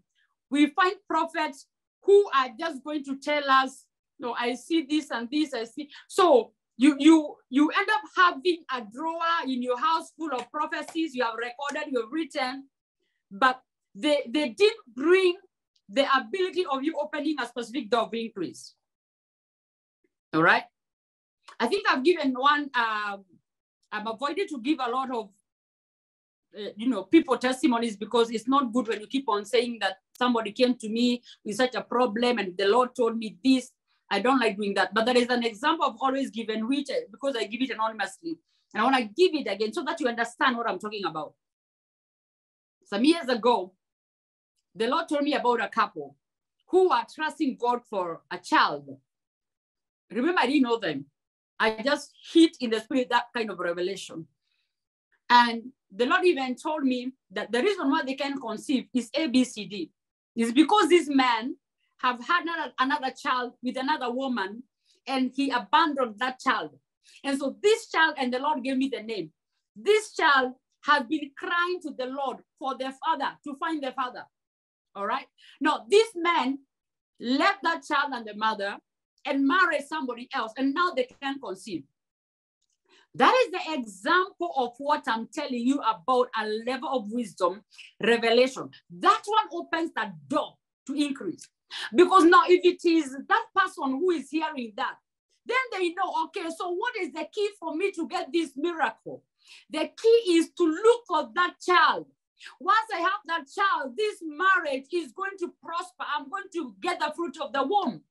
we find prophets who are just going to tell us, no, I see this and this, I see. So you you you end up having a drawer in your house full of prophecies you have recorded, you have written, but they, they didn't bring the ability of you opening a specific door of increase. All right. I think I've given one, um, I'm avoiding to give a lot of uh, you know, people testimonies because it's not good when you keep on saying that somebody came to me with such a problem and the Lord told me this. I don't like doing that. But there is an example of always given, which uh, because I give it anonymously. And I want to give it again so that you understand what I'm talking about. Some years ago, the Lord told me about a couple who are trusting God for a child. Remember, I didn't know them. I just hit in the spirit that kind of revelation. And the Lord even told me that the reason why they can conceive is ABCD. Is because this man have had another, child with another woman and he abandoned that child. And so this child and the Lord gave me the name. this child has been crying to the Lord for their father, to find their father. All right. Now, this man left that child and the mother and married somebody else, and now they can conceive. That is the example of what I'm telling you about a level of wisdom, revelation. That one opens the door to increase. Because now, if it is that person who is hearing that, then they know, okay, so what is the key for me to get this miracle? The key is to look for that child. Once I have that child, this marriage is going to prosper. I'm going to get the fruit of the womb.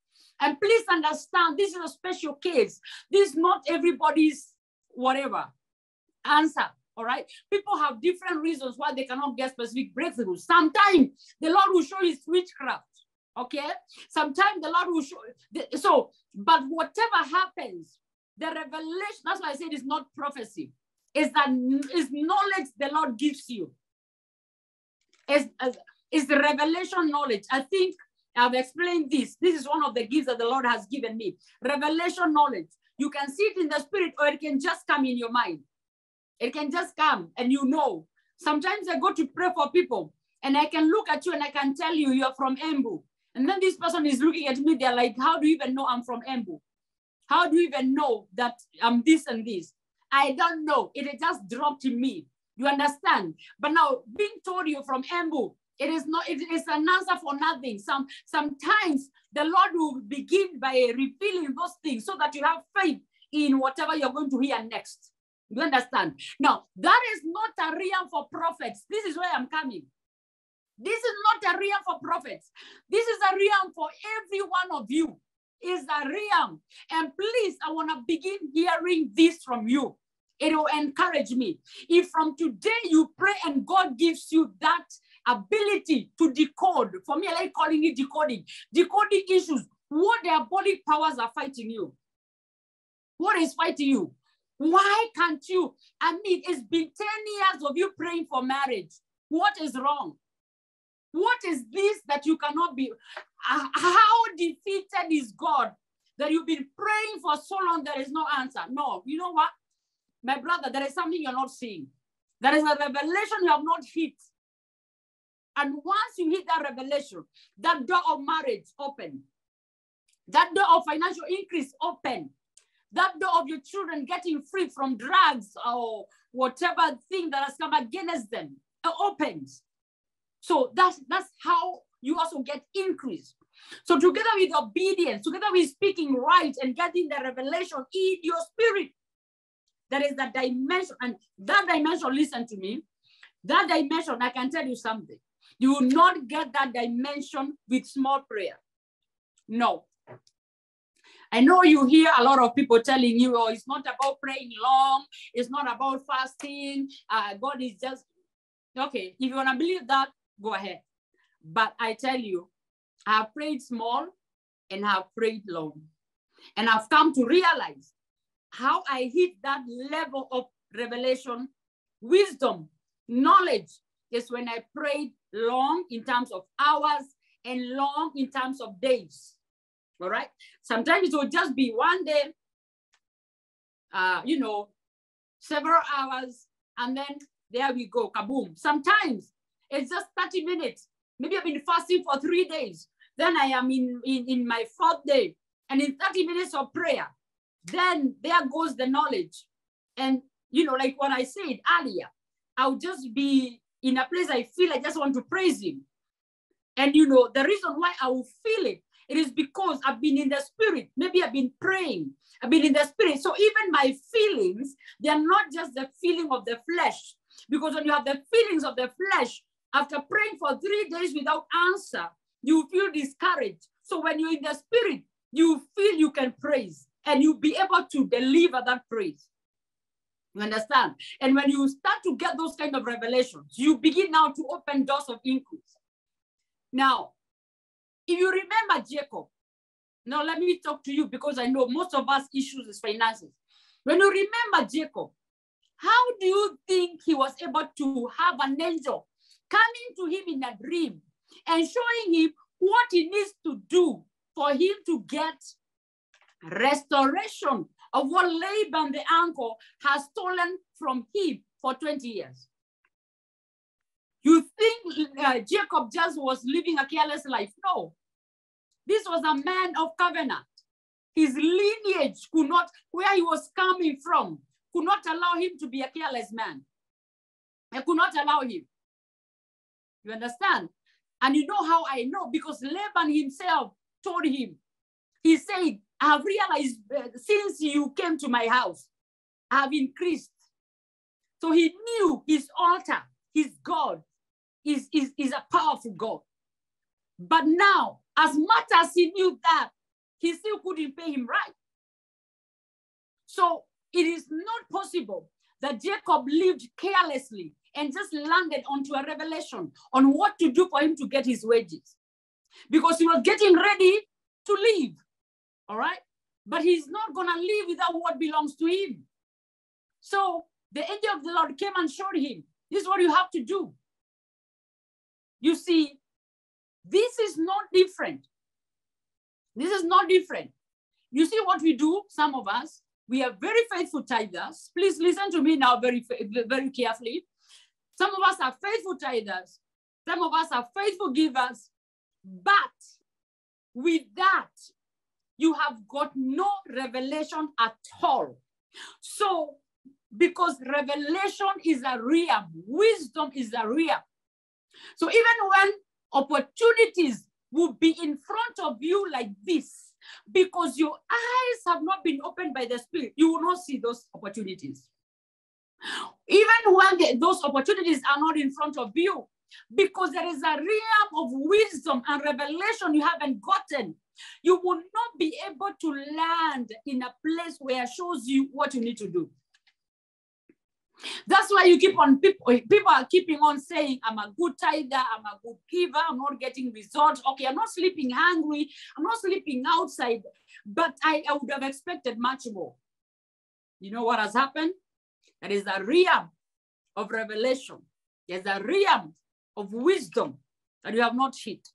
And please understand, this is a special case. This is not everybody's whatever answer. All right. People have different reasons why they cannot get specific breakthroughs. Sometimes the Lord will show his witchcraft. Okay. Sometimes the Lord will show. So, but whatever happens, the revelation, that's why I said it's not prophecy, is that is knowledge the Lord gives you. Is, is the revelation knowledge. I think I've explained this. This is one of the gifts that the Lord has given me. Revelation knowledge. You can see it in the spirit or it can just come in your mind. It can just come and you know. Sometimes I go to pray for people and I can look at you and I can tell you you're from Embu. And then this person is looking at me, they're like, how do you even know I'm from Embu? How do you even know that I'm this and this? I don't know. It just dropped in me. You understand? But now being told you from Embu, it is not, it is an answer for nothing. Some sometimes the Lord will begin by revealing those things so that you have faith in whatever you're going to hear next. You understand? Now, that is not a realm for prophets. This is where I'm coming. This is not a realm for prophets. This is a realm for every one of you. Is a realm. And please, I want to begin hearing this from you. It will encourage me. If from today you pray and God gives you that ability to decode. For me, I like calling it decoding. Decoding issues. What diabolic powers are fighting you? What is fighting you? Why can't you? I mean, it's been 10 years of you praying for marriage. What is wrong? What is this that you cannot be? How defeated is God that you've been praying for so long there is no answer? No, you know what? My brother, there is something you're not seeing. There is a revelation you have not hit. And once you hit that revelation, that door of marriage open. That door of financial increase open. That door of your children getting free from drugs or whatever thing that has come against them opens. So that's that's how you also get increase. So together with obedience, together with speaking right and getting the revelation in your spirit, there is that dimension. And that dimension, listen to me, that dimension, I can tell you something. You will not get that dimension with small prayer. No. I know you hear a lot of people telling you, oh, it's not about praying long, it's not about fasting. Uh, God is just, okay, if you want to believe that, go ahead. But I tell you, I have prayed small and I have prayed long. And I've come to realize how I hit that level of revelation, wisdom, knowledge is when I prayed long in terms of hours and long in terms of days. All right. Sometimes it will just be one day, uh, you know, several hours, and then there we go, kaboom. Sometimes it's just 30 minutes. Maybe I've been fasting for three days. Then I am in, in, in my fourth day. And in 30 minutes of prayer, then there goes the knowledge. And, you know, like what I said earlier, I'll just be in a place I feel I just want to praise him. And you know, the reason why I will feel it, it is because I've been in the spirit. Maybe I've been praying. I've been in the spirit. So even my feelings, they are not just the feeling of the flesh. Because when you have the feelings of the flesh, after praying for three days without answer, you feel discouraged. So when you're in the spirit, you feel you can praise and you'll be able to deliver that praise. You understand? And when you start to get those kind of revelations, you begin now to open doors of increase. Now, if you remember Jacob, now let me talk to you because I know most of us issues is finances. When you remember Jacob, how do you think he was able to have an angel coming to him in a dream and showing him what he needs to do for him to get restoration of what Laban the uncle has stolen from him for 20 years. You think uh, Jacob just was living a careless life? No. This was a man of covenant. His lineage could not, where he was coming from, could not allow him to be a careless man. I could not allow him. You understand? And you know how I know? Because Laban himself told him, he said, I have realized uh, since you came to my house, I have increased. So he knew his altar, his God, is, is, is a powerful God. But now, as much as he knew that, he still couldn't pay him right. So it is not possible that Jacob lived carelessly and just landed onto a revelation on what to do for him to get his wages because he was getting ready to leave. All right. But he's not going to leave without what belongs to him. So the angel of the Lord came and showed him this is what you have to do. You see, this is not different. This is not different. You see what we do, some of us, we are very faithful tithers. Please listen to me now very, very carefully. Some of us are faithful tithers. Some of us are faithful givers. But with that, you have got no revelation at all. So, because revelation is a realm, wisdom is a realm. So, even when opportunities will be in front of you like this, because your eyes have not been opened by the Spirit, you will not see those opportunities. Even when the, those opportunities are not in front of you, because there is a realm of wisdom and revelation you haven't gotten, you will not be able to land in a place where it shows you what you need to do. That's why you keep on people people are keeping on saying, I'm a good tither, I'm a good giver, I'm not getting results. Okay, I'm not sleeping hungry, I'm not sleeping outside, but I, I would have expected much more. You know what has happened? There is a realm of revelation. There's a realm of wisdom that you have not hit.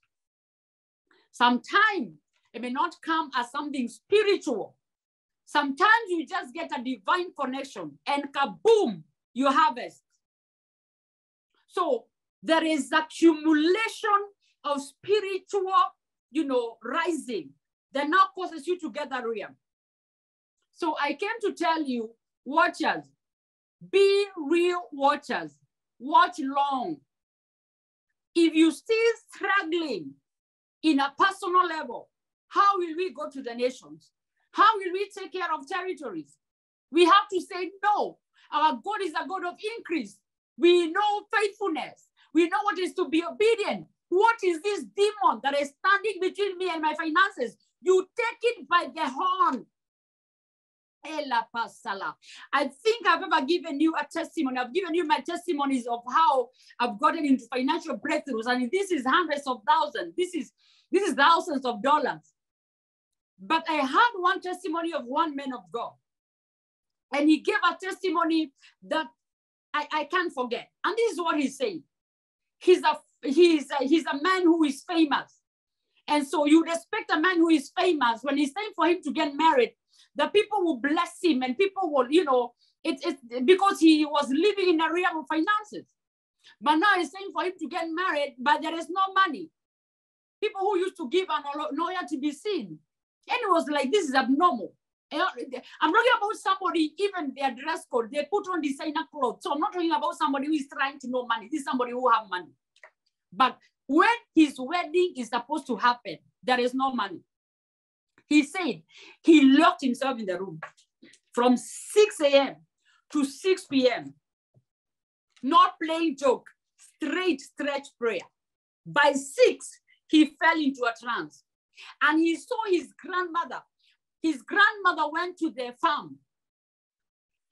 Sometimes it may not come as something spiritual. Sometimes you just get a divine connection and kaboom, you harvest. So there is accumulation of spiritual, you know, rising that now causes you to get that realm. So I came to tell you, watchers, be real watchers. Watch long. If you still struggling in a personal level, how will we go to the nations? How will we take care of territories? We have to say no. Our God is a God of increase. We know faithfulness. We know what is to be obedient. What is this demon that is standing between me and my finances? You take it by the horn I think I've ever given you a testimony. I've given you my testimonies of how I've gotten into financial breakthroughs. I mean, this is hundreds of thousands. This is this is thousands of dollars. But I had one testimony of one man of God. And he gave a testimony that I, I can't forget. And this is what he said. He's a he's a, he's a man who is famous. And so you respect a man who is famous when it's time for him to get married the people will bless him and people will, you know, it's it, because he was living in a realm of finances. But now it's time for him to get married, but there is no money. People who used to give are nowhere to be seen. And it was like, this is abnormal. Eh, I'm talking about somebody, even their dress code, they put on designer clothes. So I'm not talking about somebody who is trying to know money. This is somebody who have money. But when his wedding is supposed to happen, there is no money. He said he locked himself in the room from 6 a.m. to 6 p.m. Not playing joke, straight stretch prayer. By 6, he fell into a trance. And he saw his grandmother. His grandmother went to the farm.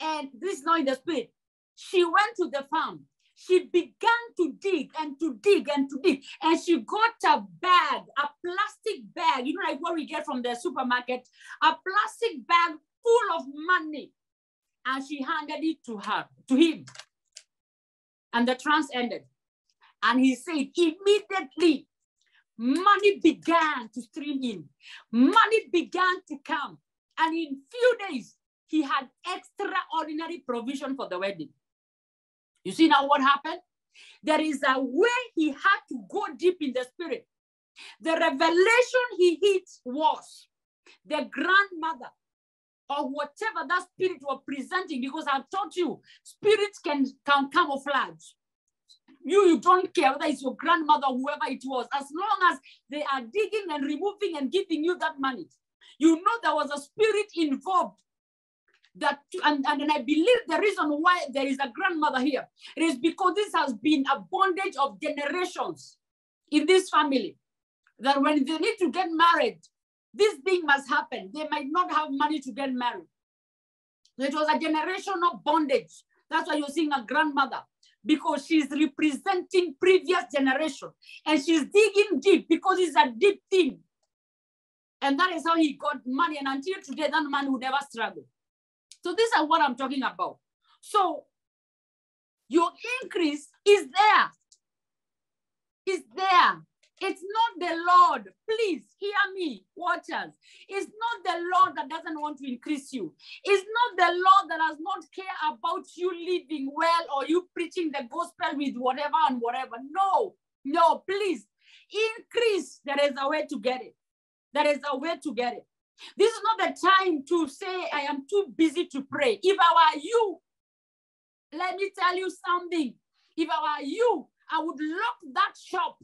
And this is not in the spirit. She went to the farm she began to dig and to dig and to dig. And she got a bag, a plastic bag, you know, like what we get from the supermarket, a plastic bag full of money. And she handed it to her, to him. And the trance ended. And he said, immediately, money began to stream in. Money began to come. And in few days, he had extraordinary provision for the wedding. You see now what happened? There is a way he had to go deep in the spirit. The revelation he hit was the grandmother or whatever that spirit was presenting, because I've taught you, spirits can, can camouflage. You, you don't care whether it's your grandmother whoever it was, as long as they are digging and removing and giving you that money. You know there was a spirit involved that and, and I believe the reason why there is a grandmother here is because this has been a bondage of generations in this family. That when they need to get married, this thing must happen. They might not have money to get married. It was a generational bondage. That's why you're seeing a grandmother because she's representing previous generation and she's digging deep because it's a deep thing. And that is how he got money. And until today, that man would never struggle. So these are what I'm talking about. So your increase is there. Is there. It's not the Lord. Please hear me, watchers. It's not the Lord that doesn't want to increase you. It's not the Lord that does not care about you living well or you preaching the gospel with whatever and whatever. No, no, please increase. There is a way to get it. There is a way to get it. This is not the time to say, I am too busy to pray. If I were you, let me tell you something. If I were you, I would lock that shop.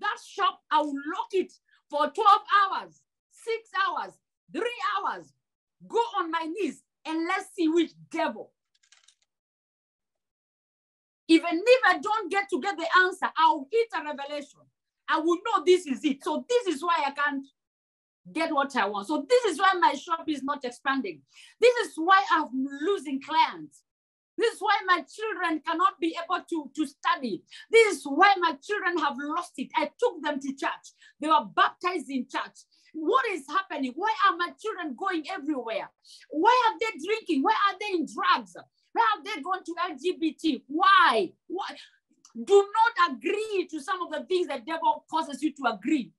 That shop, I would lock it for 12 hours, six hours, three hours. Go on my knees and let's see which devil. Even if I don't get to get the answer, I'll hit a revelation. I will know this is it. So this is why I can't get what I want. So this is why my shop is not expanding. This is why I'm losing clients. This is why my children cannot be able to, to study. This is why my children have lost it. I took them to church. They were baptized in church. What is happening? Why are my children going everywhere? Why are they drinking? Why are they in drugs? Why have they gone to LGBT? Why? Why? Do not agree to some of the things the devil causes you to agree.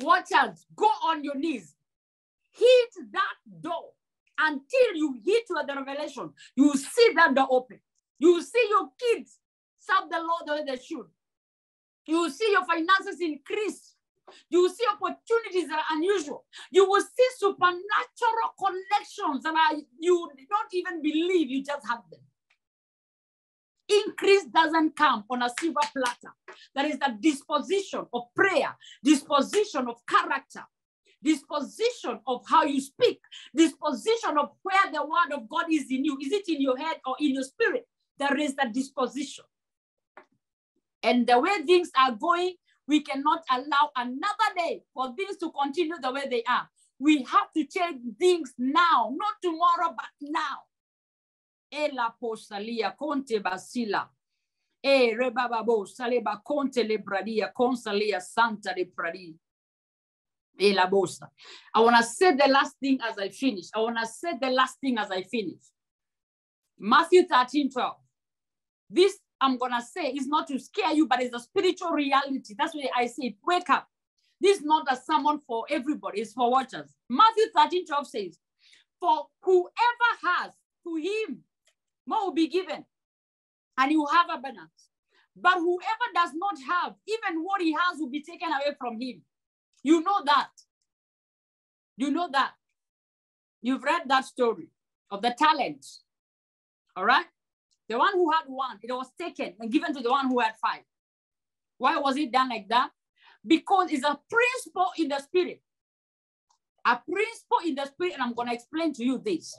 Watch out. Go on your knees. Hit that door until you hit with the revelation. You see that door open. You see your kids serve the Lord the way they should. You see your finances increase. You see opportunities that are unusual. You will see supernatural connections that are, you don't even believe you just have them. Increase doesn't come on a silver platter. That is the disposition of prayer, disposition of character, disposition of how you speak, disposition of where the word of God is in you. Is it in your head or in your spirit? There is the disposition. And the way things are going, we cannot allow another day for things to continue the way they are. We have to change things now, not tomorrow, but now. Ela posalia conte basila. E rebababo saleba conte le bradia consalia santa de pradi. E la bosa. I want to say the last thing as I finish. I want to say the last thing as I finish. Matthew 13, 12. This I'm going to say is not to scare you, but it's a spiritual reality. That's why I say, wake up. This is not a sermon for everybody, it's for watchers. Matthew 13, 12 says, For whoever has, to him more will be given, and he will have abundance. But whoever does not have, even what he has will be taken away from him. You know that. You know that. You've read that story of the talents. All right? The one who had one, it was taken and given to the one who had five. Why was it done like that? Because it's a principle in the spirit. A principle in the spirit, and I'm going to explain to you this.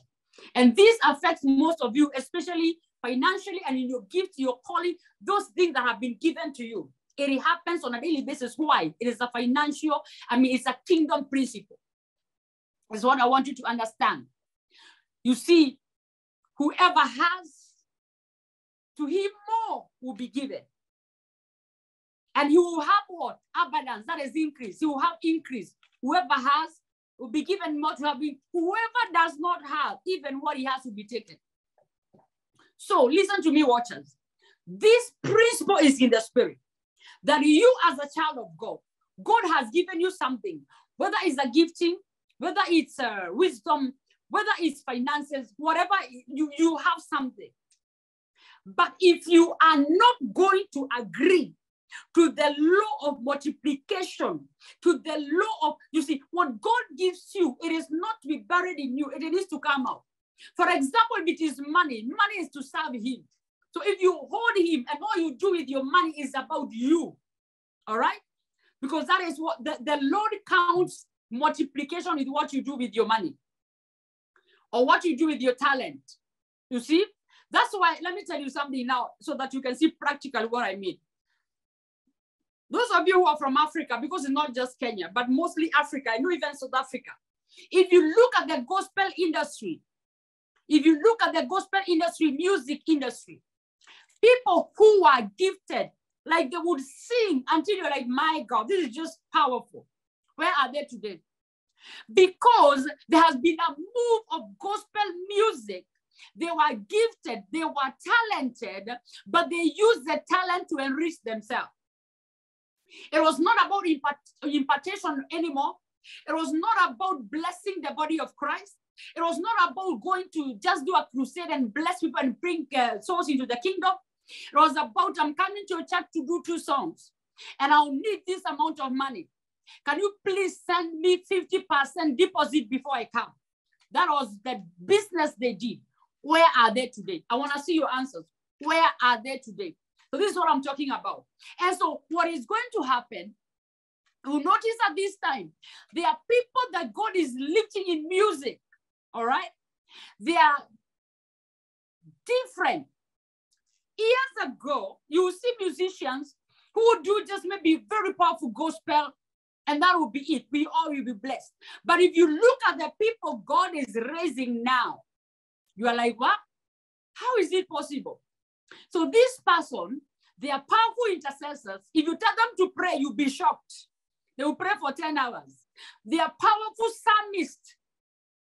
And this affects most of you, especially financially and in your gift, your calling, those things that have been given to you. It happens on a daily basis. Why? It is a financial, I mean, it's a kingdom principle. Is what I want you to understand. You see, whoever has, to him more will be given. And he will have what? Abundance. That is increase. He will have increase. Whoever has will be given more to have. Whoever does not have, even what he has will be taken. So listen to me, watchers. This principle is in the spirit that you, as a child of God, God has given you something, whether it's a gifting, whether it's uh, wisdom, whether it's finances, whatever you, you have something. But if you are not going to agree to the law of multiplication, to the law of, you see, what God gives you, it is not to be buried in you, it needs to come out. For example, if it is money, money is to serve Him. So if you hold Him and all you do with your money is about you, all right? Because that is what the, the Lord counts multiplication with what you do with your money or what you do with your talent. You see? That's why, let me tell you something now so that you can see practically what I mean. Those of you who are from Africa, because it's not just Kenya, but mostly Africa, I know even South Africa. If you look at the gospel industry, if you look at the gospel industry, music industry, people who are gifted, like they would sing until you're like, my God, this is just powerful. Where are they today? Because there has been a move of gospel music they were gifted, they were talented, but they used the talent to enrich themselves. It was not about impart impartation anymore. It was not about blessing the body of Christ. It was not about going to just do a crusade and bless people and bring uh, souls into the kingdom. It was about, I'm coming to a church to do two songs and I'll need this amount of money. Can you please send me 50% deposit before I come? That was the business they did. Where are they today? I want to see your answers. Where are they today? So this is what I'm talking about. And so what is going to happen, you notice at this time, there are people that God is lifting in music, all right? They are different. Years ago, you see musicians who would do just maybe very powerful gospel, and that will be it. We all will be blessed. But if you look at the people God is raising now, you are like, what? How is it possible? So this person, they are powerful intercessors. If you tell them to pray, you'll be shocked. They will pray for 10 hours. They are powerful psalmists.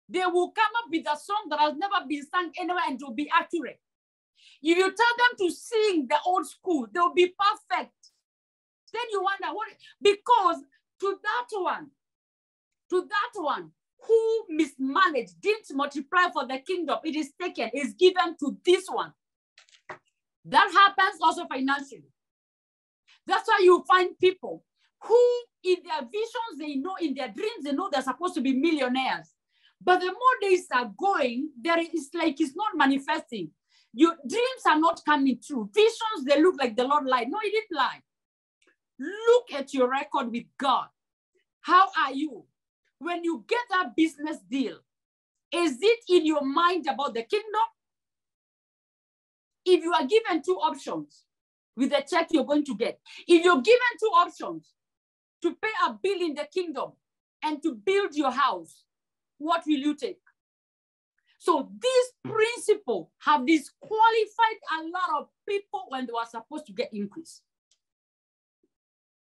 They will come up with a song that has never been sung anywhere and it will be accurate. If you tell them to sing the old school, they'll be perfect. Then you wonder what, because to that one, to that one, who mismanaged, didn't multiply for the kingdom, it is taken, is given to this one. That happens also financially. That's why you find people who, in their visions, they know, in their dreams, they know they're supposed to be millionaires. But the more days are going, there is like it's not manifesting. Your dreams are not coming true. Visions, they look like the Lord lied. No, he didn't lie. Look at your record with God. How are you? when you get that business deal, is it in your mind about the kingdom? If you are given two options with the check you're going to get, if you're given two options to pay a bill in the kingdom and to build your house, what will you take? So this principle have disqualified a lot of people when they were supposed to get increase.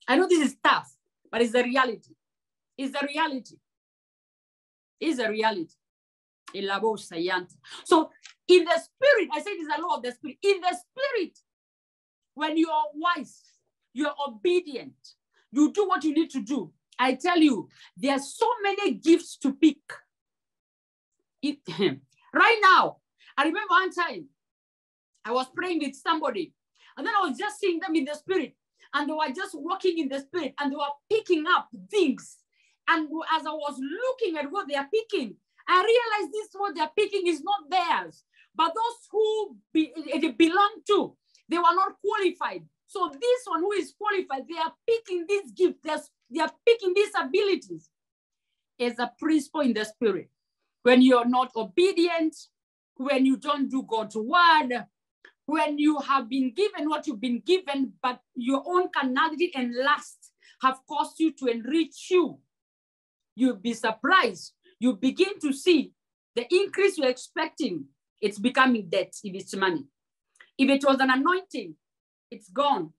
I know this is tough, but it's the reality It's a reality. It's a reality. So in the spirit, I say it is a law of the spirit. In the spirit, when you are wise, you're obedient, you do what you need to do. I tell you, there are so many gifts to pick. It, right now, I remember one time I was praying with somebody, and then I was just seeing them in the spirit, and they were just walking in the spirit, and they were picking up things and as I was looking at what they are picking, I realized this what they're picking is not theirs, but those who be, eh, it belong to, they were not qualified. So this one who is qualified, they are picking this gift, they're, they are picking these abilities as a principle in the spirit. When you're not obedient, when you don't do God's word, when you have been given what you've been given, but your own carnality and lust have caused you to enrich you you'll be surprised. You begin to see the increase you're expecting, it's becoming debt if it's money. If it was an anointing, it's gone,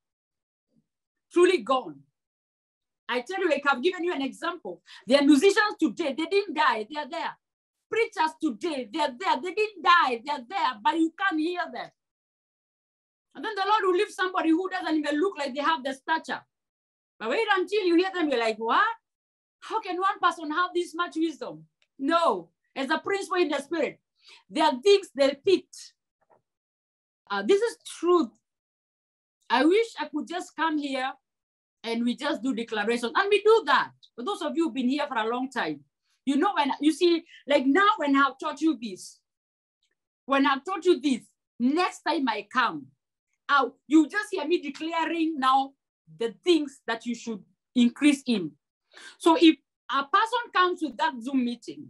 truly gone. I tell you, like I've given you an example. There are musicians today, they didn't die, they're there. Preachers today, they're there, they didn't die, they're there, but you can't hear them. And then the Lord will leave somebody who doesn't even look like they have the stature. But wait until you hear them, you're like, what? How can one person have this much wisdom? No, as a principle in the spirit, there are things they picked. Uh, this is truth. I wish I could just come here and we just do declaration and we do that. For those of you who've been here for a long time, you know when you see, like now when I've taught you this, when I've taught you this, next time I come, I'll, you just hear me declaring now the things that you should increase in. So if a person comes to that Zoom meeting,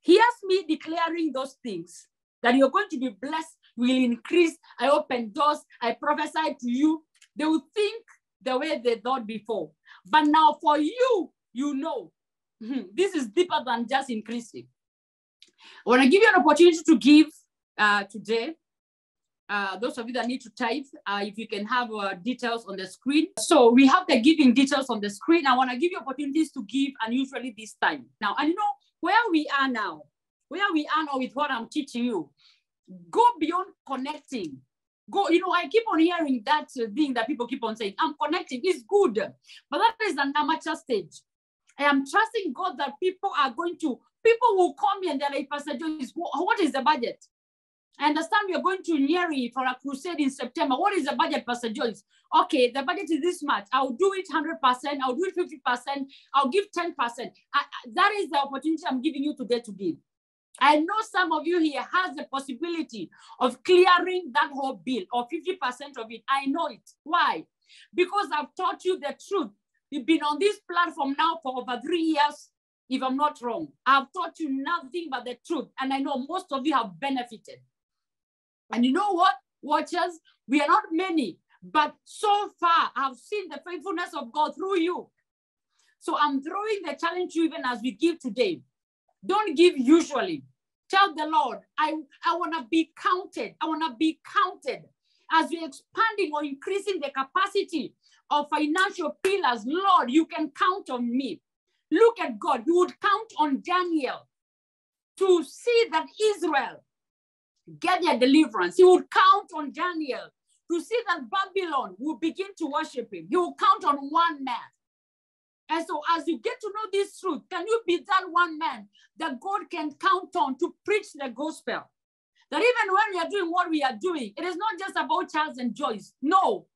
hears me declaring those things, that you're going to be blessed, will increase, I open doors, I prophesy to you, they will think the way they thought before. But now for you, you know, hmm, this is deeper than just increasing. I want to give you an opportunity to give uh, today. Uh, those of you that need to type, uh, if you can have uh, details on the screen. So we have the giving details on the screen. I want to give you opportunities to give and usually this time. Now, and you know where we are now, where we are now with what I'm teaching you, go beyond connecting. Go, you know, I keep on hearing that uh, thing that people keep on saying, I'm connecting, it's good, but that is an amateur stage. I am trusting God that people are going to, people will come here and they're like, Pastor Joyce, what is the budget? I understand we are going to Nyeri for a crusade in September. What is the budget, Pastor Joyce? Okay, the budget is this much. I'll do it 100%. I'll do it 50%. I'll give 10%. I, that is the opportunity I'm giving you today to give. I know some of you here has the possibility of clearing that whole bill or 50% of it. I know it. Why? Because I've taught you the truth. We've been on this platform now for over three years, if I'm not wrong. I've taught you nothing but the truth. And I know most of you have benefited. And you know what, watchers? We are not many, but so far I've seen the faithfulness of God through you. So I'm throwing the challenge to even as we give today. Don't give usually. Tell the Lord, I, I want to be counted. I want to be counted. As we're expanding or increasing the capacity of financial pillars, Lord, you can count on me. Look at God. You would count on Daniel to see that Israel get their deliverance. He would count on Daniel to see that Babylon will begin to worship him. He will count on one man. And so, as you get to know this truth, can you be that one man that God can count on to preach the gospel? That even when we are doing what we are doing, it is not just about Charles and Joyce. No,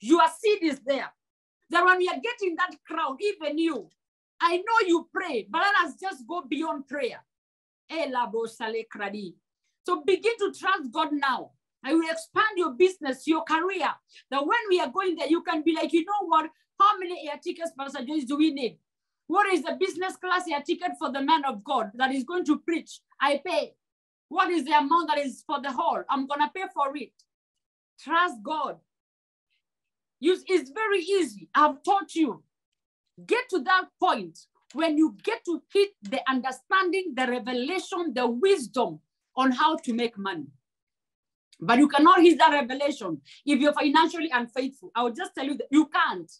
your seed is there. That when we are getting that crowd, even you, I know you pray, but let us just go beyond prayer. So begin to trust God now. I will expand your business, your career. That when we are going there, you can be like, you know what? How many air tickets, Pastor Joyce, do we need? What is the business class air ticket for the man of God that is going to preach? I pay. What is the amount that is for the hall? I'm going to pay for it. Trust God. It's very easy. I've taught you. Get to that point when you get to hit the understanding, the revelation, the wisdom on how to make money. But you cannot hit that revelation if you're financially unfaithful. I will just tell you that you can't.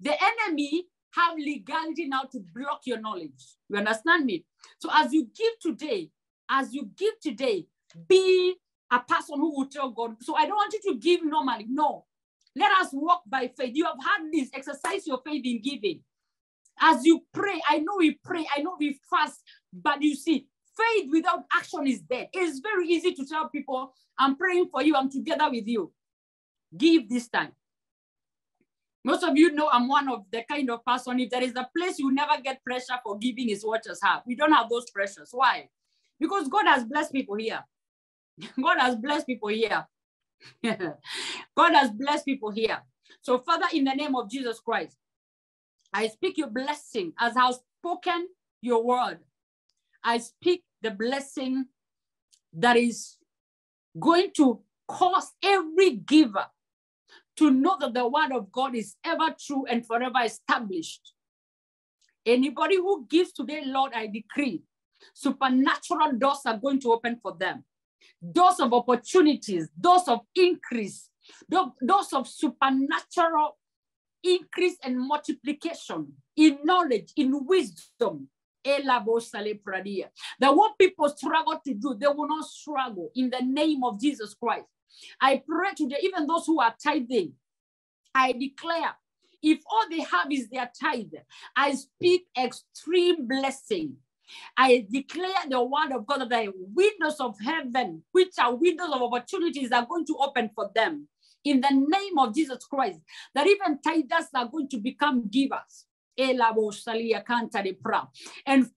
The enemy have legality now to block your knowledge. You understand me? So as you give today, as you give today, be a person who will tell God. So I don't want you to give normally. No. Let us walk by faith. You have had this. Exercise your faith in giving. As you pray, I know we pray, I know we fast, but you see, faith without action is dead. It's very easy to tell people, I'm praying for you, I'm together with you. Give this time. Most of you know I'm one of the kind of person, if there is a place you never get pressure for giving is what watchers have. We don't have those pressures. Why? Because God has blessed people here. God has blessed people here. God has blessed people here. So, Father, in the name of Jesus Christ, I speak your blessing as I have spoken your word. I speak the blessing that is going to cause every giver to know that the word of God is ever true and forever established. Anybody who gives today, Lord, I decree, supernatural doors are going to open for them. Doors of opportunities, doors of increase, doors of supernatural increase and multiplication in knowledge, in wisdom. The what people struggle to do, they will not struggle in the name of Jesus Christ. I pray today, even those who are tithing, I declare if all they have is their tithe, I speak extreme blessing. I declare the word of God that the windows of heaven, which are windows of opportunities, are going to open for them in the name of Jesus Christ. That even tithers are going to become givers. And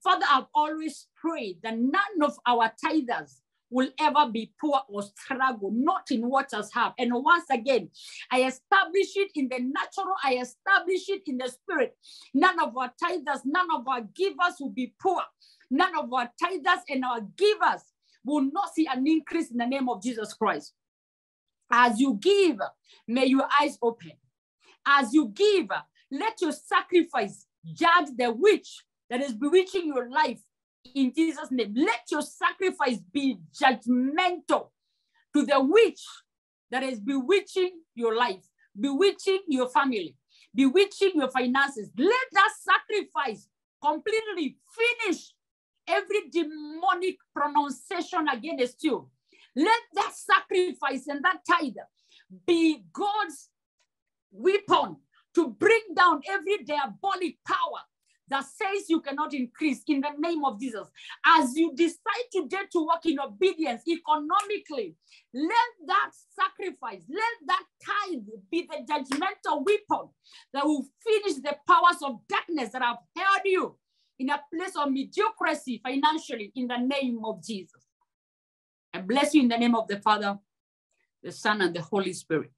Father, I've always prayed that none of our tithers will ever be poor or struggle, not in what has happened. And once again, I establish it in the natural, I establish it in the spirit. None of our tithers, none of our givers will be poor. None of our tithers and our givers will not see an increase in the name of Jesus Christ. As you give, may your eyes open. As you give, let your sacrifice judge the witch that is bewitching your life in Jesus' name. Let your sacrifice be judgmental to the witch that is bewitching your life, bewitching your family, bewitching your finances. Let that sacrifice completely finish every demonic pronunciation against you. Let that sacrifice and that tithe be God's weapon to bring down every diabolic power that says you cannot increase in the name of Jesus. As you decide today to walk in obedience economically, let that sacrifice, let that tithe be the judgmental weapon that will finish the powers of darkness that have held you in a place of mediocrity financially in the name of Jesus. I bless you in the name of the Father, the Son, and the Holy Spirit.